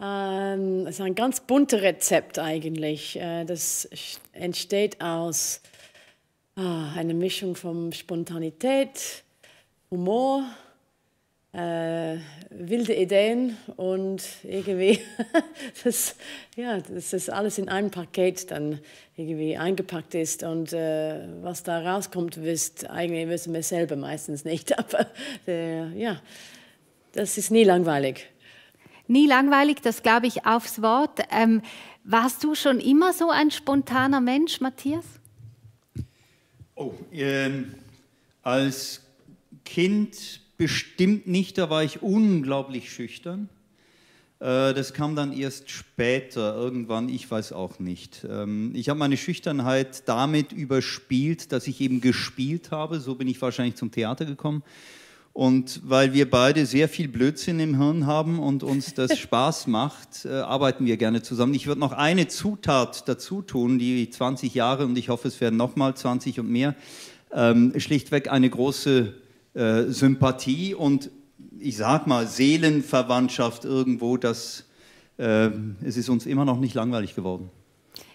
Ähm, es ist ein ganz buntes Rezept eigentlich. Äh, das entsteht aus ah, einer Mischung von Spontanität, Humor, äh, wilde Ideen und irgendwie, das, ja, dass das alles in einem Paket dann irgendwie eingepackt ist und äh, was da rauskommt, wisst, eigentlich wissen wir selber meistens nicht, aber äh, ja, das ist nie langweilig. Nie langweilig, das glaube ich aufs Wort. Ähm, warst du schon immer so ein spontaner Mensch, Matthias? Oh, ähm, als Kind bestimmt nicht, da war ich unglaublich schüchtern. Äh, das kam dann erst später, irgendwann, ich weiß auch nicht. Ähm, ich habe meine Schüchternheit damit überspielt, dass ich eben gespielt habe. So bin ich wahrscheinlich zum Theater gekommen. Und weil wir beide sehr viel Blödsinn im Hirn haben und uns das Spaß macht, äh, arbeiten wir gerne zusammen. Ich würde noch eine Zutat dazu tun, die 20 Jahre und ich hoffe, es werden nochmal 20 und mehr, ähm, schlichtweg eine große äh, Sympathie und ich sag mal Seelenverwandtschaft irgendwo, dass äh, es ist uns immer noch nicht langweilig geworden.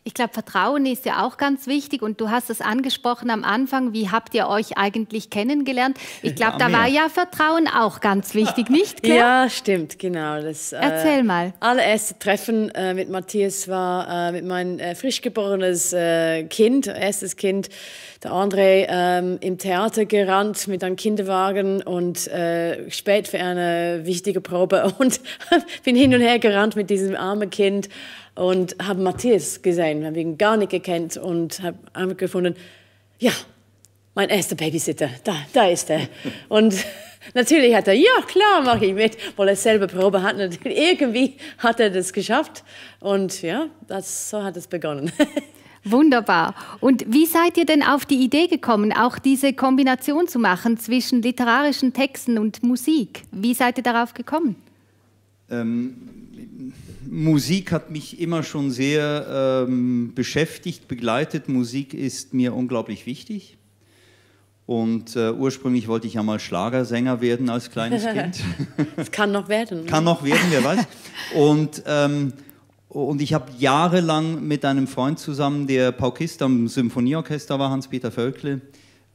Ich glaube, Vertrauen ist ja auch ganz wichtig und du hast es angesprochen am Anfang. Wie habt ihr euch eigentlich kennengelernt? Ich glaube, da war ja Vertrauen auch ganz wichtig, nicht Claire? Ja, stimmt, genau. Das, äh, Erzähl äh, mal. Allererste Treffen äh, mit Matthias war äh, mit meinem äh, frisch geborenes äh, Kind, erstes Kind, der André, ähm, im Theater gerannt mit einem Kinderwagen und spät für eine wichtige Probe und bin hin und her gerannt mit diesem armen Kind und habe Matthias gesehen, habe ihn gar nicht gekannt und habe einfach gefunden, ja, mein erster Babysitter, da, da ist er. Und natürlich hat er, ja klar, mache ich mit, weil er selber Probe hat. Und irgendwie hat er das geschafft und ja, das, so hat es begonnen. Wunderbar. Und wie seid ihr denn auf die Idee gekommen, auch diese Kombination zu machen zwischen literarischen Texten und Musik? Wie seid ihr darauf gekommen? Ähm, Musik hat mich immer schon sehr ähm, beschäftigt, begleitet. Musik ist mir unglaublich wichtig. Und äh, ursprünglich wollte ich ja mal Schlagersänger werden als kleines Kind. Es kann noch werden. kann noch werden, wer weiß. Und, ähm, und ich habe jahrelang mit einem Freund zusammen, der Paukist am Symphonieorchester war, Hans-Peter Völkle,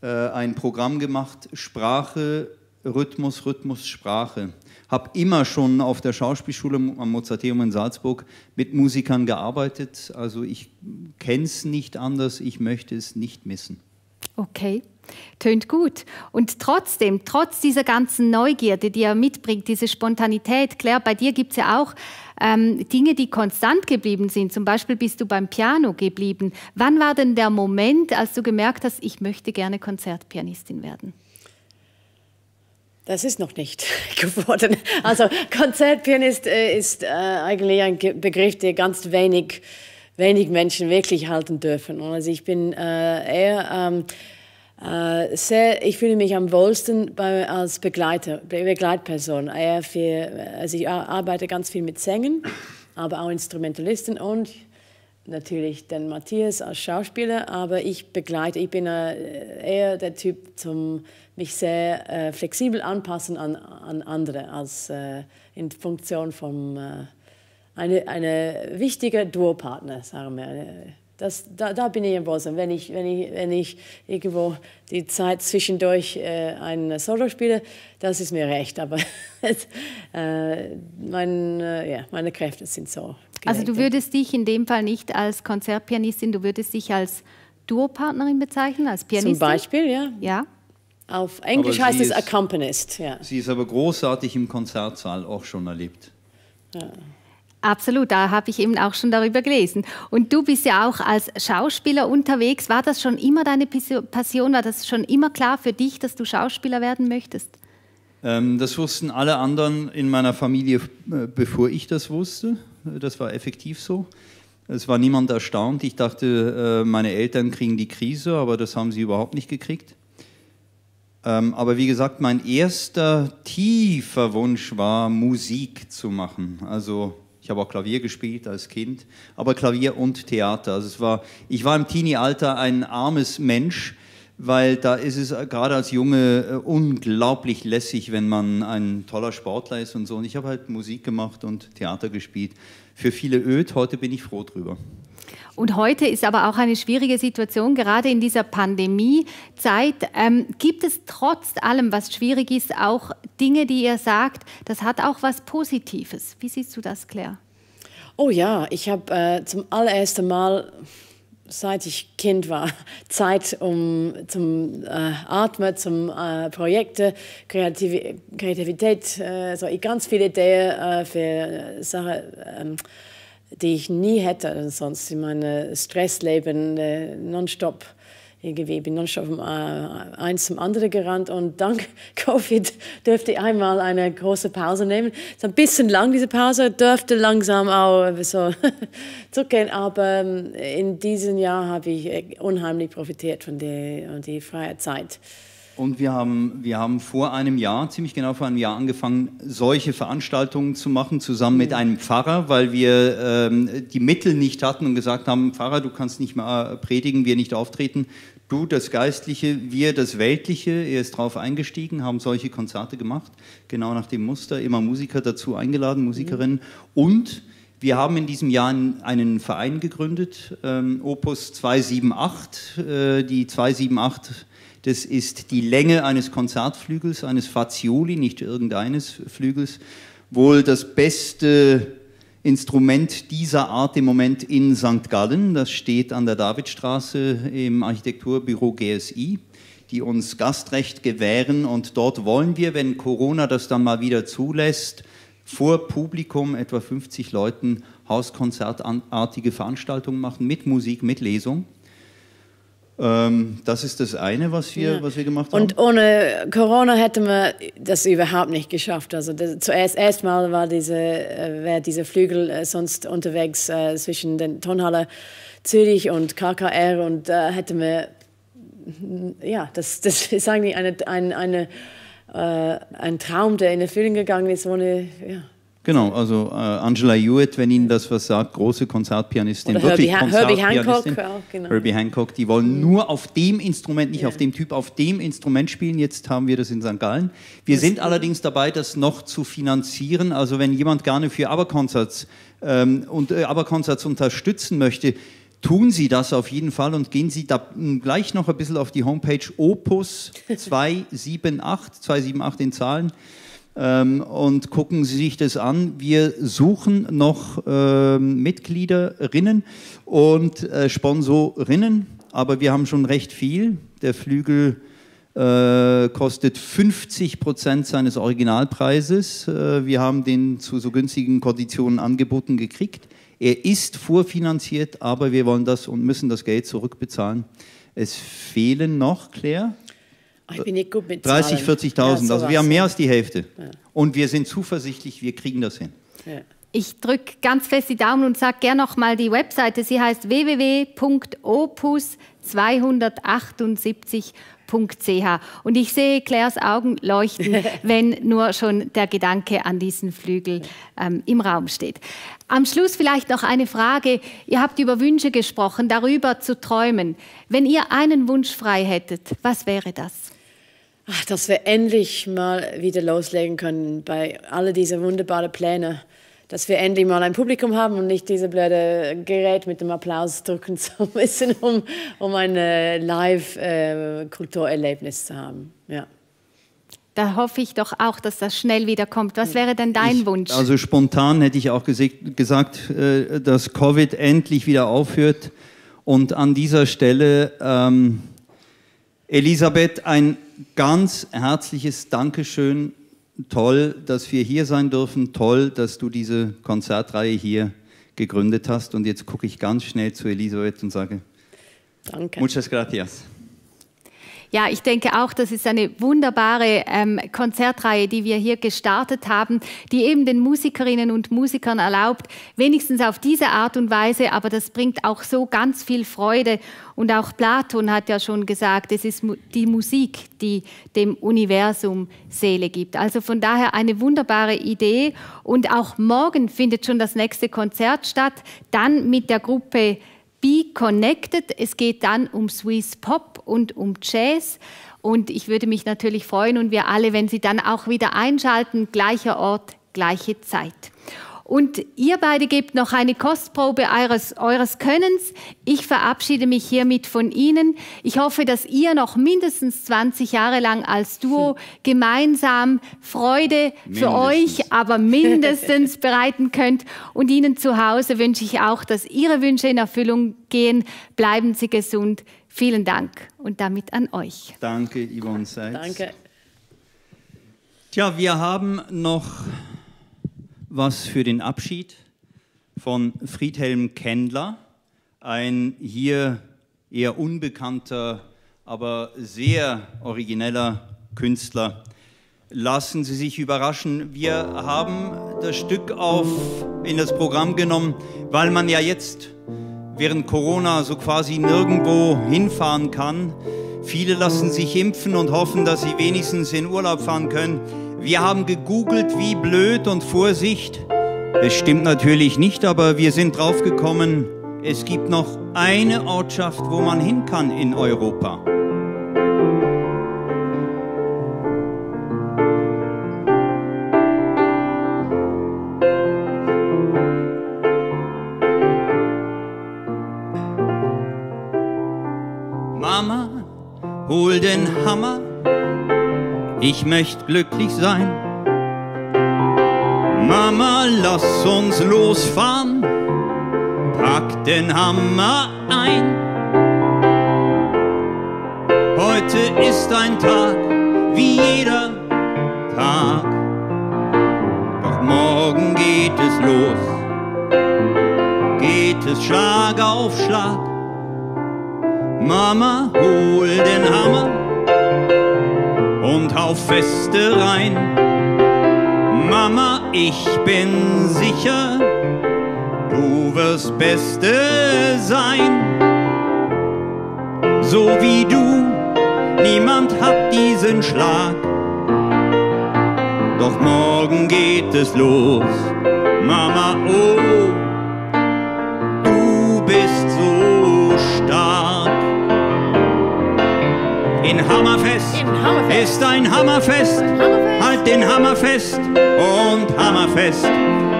äh, ein Programm gemacht, Sprache, Rhythmus, Rhythmus, Sprache. Habe immer schon auf der Schauspielschule am Mozarteum in Salzburg mit Musikern gearbeitet. Also ich kenne es nicht anders, ich möchte es nicht missen. Okay. Tönt gut. Und trotzdem, trotz dieser ganzen Neugierde, die er mitbringt, diese Spontanität, Claire, bei dir gibt es ja auch ähm, Dinge, die konstant geblieben sind. Zum Beispiel bist du beim Piano geblieben. Wann war denn der Moment, als du gemerkt hast, ich möchte gerne Konzertpianistin werden? Das ist noch nicht geworden. Also Konzertpianist äh, ist äh, eigentlich ein Begriff, der ganz wenig, wenig Menschen wirklich halten dürfen. Also ich bin äh, eher ähm, äh, sehr, ich fühle mich am wohlsten bei, als Begleiter, Begleitperson. Eher für, also ich arbeite ganz viel mit Sängen, aber auch Instrumentalisten und natürlich den Matthias als Schauspieler, aber ich begleite, ich bin äh, eher der Typ zum mich sehr äh, flexibel anpassen an, an andere als äh, in Funktion von äh, eine, eine wichtige Duopartner, sagen wir. Das, da, da bin ich im Bosen. Wenn ich, wenn, ich, wenn ich irgendwo die Zeit zwischendurch äh, ein Solo spiele, das ist mir recht. Aber äh, mein, äh, ja, meine Kräfte sind so. Gelegt. Also du würdest dich in dem Fall nicht als Konzertpianistin, du würdest dich als Duopartnerin bezeichnen, als Pianistin? Zum Beispiel, ja. Ja. Auf Englisch heißt es Accompanist. Ja. Sie ist aber großartig im Konzertsaal auch schon erlebt. Ja. Absolut, da habe ich eben auch schon darüber gelesen. Und du bist ja auch als Schauspieler unterwegs. War das schon immer deine Passion? War das schon immer klar für dich, dass du Schauspieler werden möchtest? Ähm, das wussten alle anderen in meiner Familie, äh, bevor ich das wusste. Das war effektiv so. Es war niemand erstaunt. Ich dachte, äh, meine Eltern kriegen die Krise, aber das haben sie überhaupt nicht gekriegt. Ähm, aber wie gesagt, mein erster tiefer Wunsch war, Musik zu machen. Also ich habe auch Klavier gespielt als Kind, aber Klavier und Theater. Also es war, ich war im Teenie-Alter ein armes Mensch, weil da ist es gerade als Junge äh, unglaublich lässig, wenn man ein toller Sportler ist und so. Und ich habe halt Musik gemacht und Theater gespielt. Für viele öd, heute bin ich froh drüber. Und heute ist aber auch eine schwierige Situation, gerade in dieser Pandemiezeit. Ähm, gibt es trotz allem, was schwierig ist, auch Dinge, die ihr sagt, das hat auch was Positives? Wie siehst du das, Claire? Oh ja, ich habe äh, zum allerersten Mal seit ich Kind war, Zeit um zum äh, Atmen, zum äh, Projekte, Kreativ Kreativität, äh, so ganz viele Ideen äh, für Sachen. Die ich nie hätte sonst in meinem Stressleben äh, nonstop irgendwie bin nonstop vom äh, eins zum anderen gerannt und dank Covid dürfte ich einmal eine große Pause nehmen. Es ist ein bisschen lang diese Pause, dürfte langsam auch so zurückgehen, aber ähm, in diesem Jahr habe ich äh, unheimlich profitiert von der, der freien Zeit. Und wir haben, wir haben vor einem Jahr, ziemlich genau vor einem Jahr angefangen, solche Veranstaltungen zu machen, zusammen mit einem Pfarrer, weil wir ähm, die Mittel nicht hatten und gesagt haben, Pfarrer, du kannst nicht mehr predigen, wir nicht auftreten. Du das Geistliche, wir das Weltliche. Er ist darauf eingestiegen, haben solche Konzerte gemacht, genau nach dem Muster, immer Musiker dazu eingeladen, Musikerinnen. Und wir haben in diesem Jahr einen Verein gegründet, ähm, Opus 278. Äh, die 278 das ist die Länge eines Konzertflügels, eines Fazioli, nicht irgendeines Flügels. Wohl das beste Instrument dieser Art im Moment in St. Gallen. Das steht an der Davidstraße im Architekturbüro GSI, die uns Gastrecht gewähren. Und dort wollen wir, wenn Corona das dann mal wieder zulässt, vor Publikum, etwa 50 Leuten, Hauskonzertartige Veranstaltungen machen mit Musik, mit Lesung. Ähm, das ist das eine, was wir, ja. was wir gemacht haben. Und ohne Corona hätten wir das überhaupt nicht geschafft. Also das, zuerst erstmal war diese, äh, wäre dieser Flügel äh, sonst unterwegs äh, zwischen den Tonhalle Zürich und KKR und da äh, hätten wir, ja, das, das ist eigentlich eine, eine, eine äh, ein Traum, der in Erfüllung gegangen ist, ohne, ja, Genau, also äh, Angela Hewitt, wenn Ihnen das was sagt, große Konzertpianistin, Oder wirklich Herbie, Herbie Hancock. Auch, genau. Herbie Hancock, die wollen nur auf dem Instrument, nicht Ja. auf dem Typ, auf dem Instrument spielen. Jetzt haben wir das in St. Gallen. Wir sind allerdings dabei, das noch zu finanzieren. Also wenn jemand gerne für ABBA-Konzerts ähm, und äh, ABBA-Konzerts unterstützen möchte, tun Sie das auf jeden Fall und gehen Sie da gleich noch ein bisschen auf die Homepage Opus 278, 278 in Zahlen ähm, und gucken Sie sich das an. Wir suchen noch ähm, Mitgliederinnen und äh, Sponsorinnen, aber wir haben schon recht viel. Der Flügel äh, kostet 50 Prozent seines Originalpreises. Äh, wir haben den zu so günstigen Konditionen angeboten gekriegt. Er ist vorfinanziert, aber wir wollen das und müssen das Geld zurückbezahlen. Es fehlen noch, Claire, Ah, Ich bin nicht gut mit 30, Zahlen. 40.000. Ja, also wir haben mehr ja. als die Hälfte. Und wir sind zuversichtlich, wir kriegen das hin. Ja. Ich drücke ganz fest die Daumen und sage gerne noch mal die Webseite. Sie heißt www.opus278.ch. Und ich sehe Claires Augen leuchten, wenn nur schon der Gedanke an diesen Flügel ähm, im Raum steht. Am Schluss vielleicht noch eine Frage. Ihr habt über Wünsche gesprochen, darüber zu träumen. Wenn ihr einen Wunsch frei hättet, was wäre das? Ach, dass wir endlich mal wieder loslegen können bei all diese wunderbaren Pläne. Dass wir endlich mal ein Publikum haben und nicht diese blöde Gerät mit dem Applaus drücken zu müssen, um, um ein äh, Live-Kulturerlebnis zu haben. Ja. Da hoffe ich doch auch, dass das schnell wieder kommt. Was wäre denn dein Wunsch? Also spontan hätte ich auch gesagt, äh, dass Covid endlich wieder aufhört. Und an dieser Stelle, ähm, Elisabeth, ein ganz herzliches Dankeschön. Toll, dass wir hier sein dürfen. Toll, dass du diese Konzertreihe hier gegründet hast. Und jetzt gucke ich ganz schnell zu Elisabeth und sage, Danke. muchas gracias. Ja, ich denke auch, das ist eine wunderbare ähm, Konzertreihe, die wir hier gestartet haben, die eben den Musikerinnen und Musikern erlaubt, wenigstens auf diese Art und Weise, aber das bringt auch so ganz viel Freude. Und auch Platon hat ja schon gesagt, es ist die Musik, die dem Universum Seele gibt. Also von daher eine wunderbare Idee. Und auch morgen findet schon das nächste Konzert statt, dann mit der Gruppe Be Connected. Es geht dann um Swiss Pop und um Jazz. Und ich würde mich natürlich freuen und wir alle, wenn Sie dann auch wieder einschalten, gleicher Ort, gleiche Zeit. Und ihr beide gebt noch eine Kostprobe eures, eures Könnens. Ich verabschiede mich hiermit von Ihnen. Ich hoffe, dass ihr noch mindestens 20 Jahre lang als Duo gemeinsam Freude für Mindestens. euch, aber mindestens bereiten könnt. Und Ihnen zu Hause wünsche ich auch, dass Ihre Wünsche in Erfüllung gehen. Bleiben Sie gesund. Vielen Dank und damit an euch. Danke, Yvonne Seitz. Danke. Tja, wir haben noch was für den Abschied von Friedhelm Kendler, ein hier eher unbekannter, aber sehr origineller Künstler. Lassen Sie sich überraschen. Wir haben das Stück auf in das Programm genommen, weil man ja jetzt während Corona so quasi nirgendwo hinfahren kann. Viele lassen sich impfen und hoffen, dass sie wenigstens in Urlaub fahren können. Wir haben gegoogelt, wie blöd und Vorsicht. Es stimmt natürlich nicht, aber wir sind draufgekommen, es gibt noch eine Ortschaft, wo man hin kann in Europa. Hol den Hammer, ich möchte glücklich sein. Mama, lass uns losfahren, pack den Hammer ein. Heute ist ein Tag wie jeder Tag, doch morgen geht es los, geht es Schlag auf Schlag. Mama, hol den Hammer und hau feste rein. Mama, ich bin sicher, du wirst Beste sein. So wie du, niemand hat diesen Schlag. Doch morgen geht es los. Mama, oh, In Hammerfest, In Hammerfest. ist ein Hammerfest. Hammerfest. Halt den Hammer fest und Hammerfest.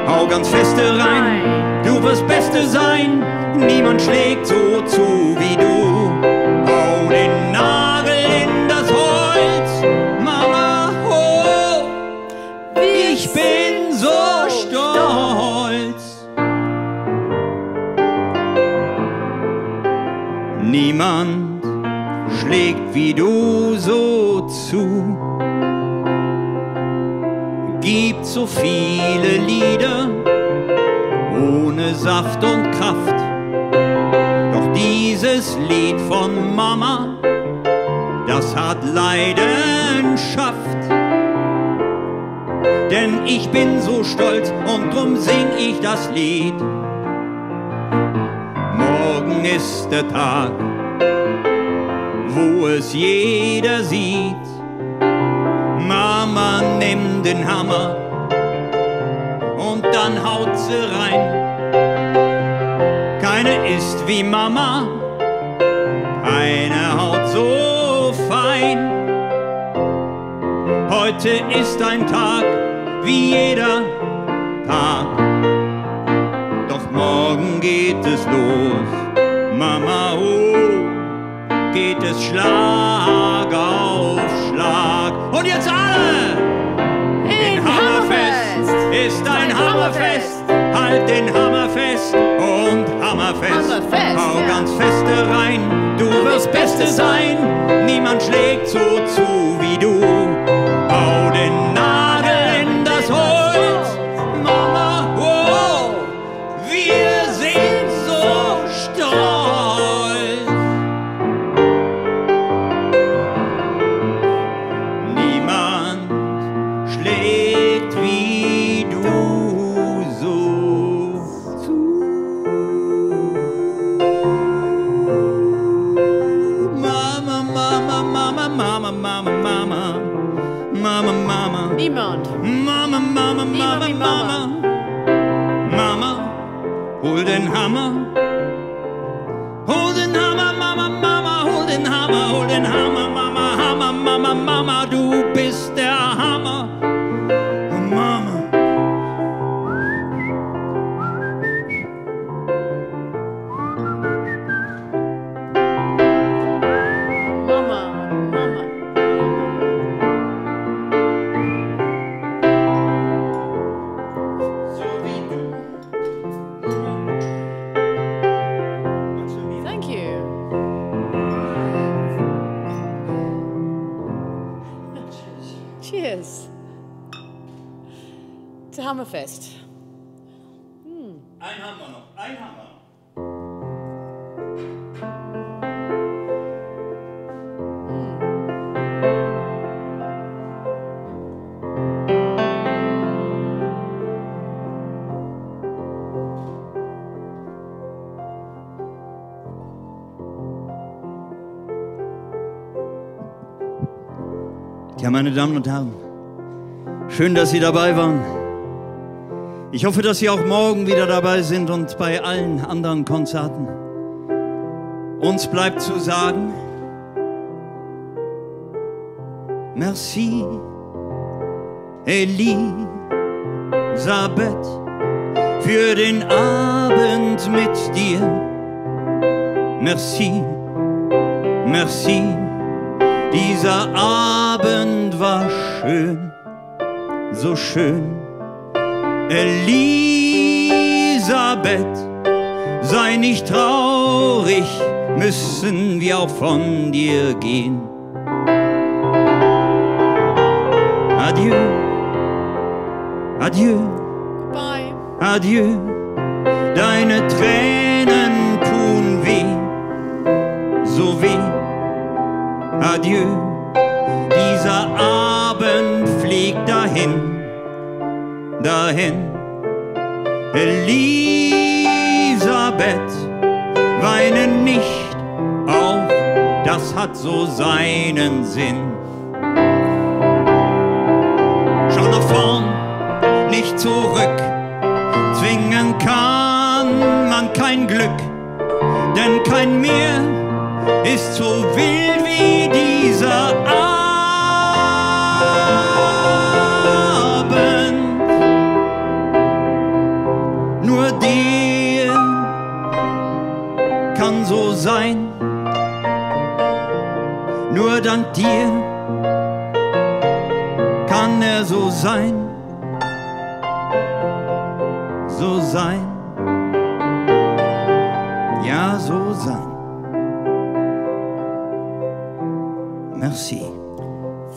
Hau ganz feste rein, du wirst Beste sein. Niemand schlägt so zu wie du. Hau den Nagel in das Holz, Mama, oh, ich bin so stolz. Niemand wie du so zu. Gibt so viele Lieder ohne Saft und Kraft. Doch dieses Lied von Mama, das hat Leidenschaft. Denn ich bin so stolz und drum sing ich das Lied. Morgen ist der Tag, wo es jeder sieht. Mama, nimm den Hammer und dann haut sie rein. Keine ist wie Mama, keine haut so fein. Heute ist ein Tag wie jeder Tag. Doch morgen geht es los, Mama, oh, geht es Schlag auf Schlag. Und jetzt alle! In Hammerfest ist ein Hammerfest. Halt den Hammer fest und Hammerfest. Hammerfest, Hau ja. ganz feste rein, du wirst Beste sein. Niemand schlägt so zu wie du. Ja, meine Damen und Herren, schön, dass Sie dabei waren. Ich hoffe, dass Sie auch morgen wieder dabei sind und bei allen anderen Konzerten. Uns bleibt zu sagen, merci, Elisabeth, für den Abend mit dir. Merci, merci, dieser Abend war schön, so schön. Elisabeth, sei nicht traurig, müssen wir auch von dir gehen. Adieu, adieu, Bye. adieu, deine Tränen Adieu, dieser Abend fliegt dahin dahin. Elisabeth, weine nicht, auch das hat so seinen Sinn. Schau nach vorne. zurück. Zwingen kann man kein Glück, denn kein Meer ist so wild Nur dir kann so sein, nur dank dir kann er so sein, so sein, Merci,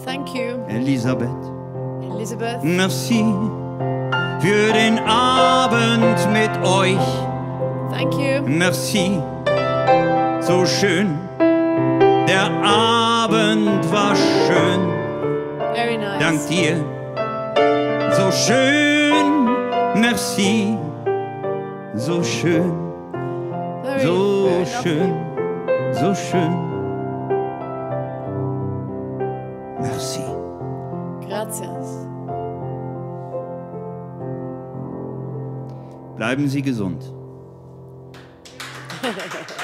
Thank you, Elisabeth. Elizabeth. Merci für den Abend mit euch. Thank you. Merci, so schön. Der Abend war schön, Very nice. dank dir. So schön, merci, so schön, Very, so very schön, so schön. Lovely. Gracias. Bleiben Sie gesund.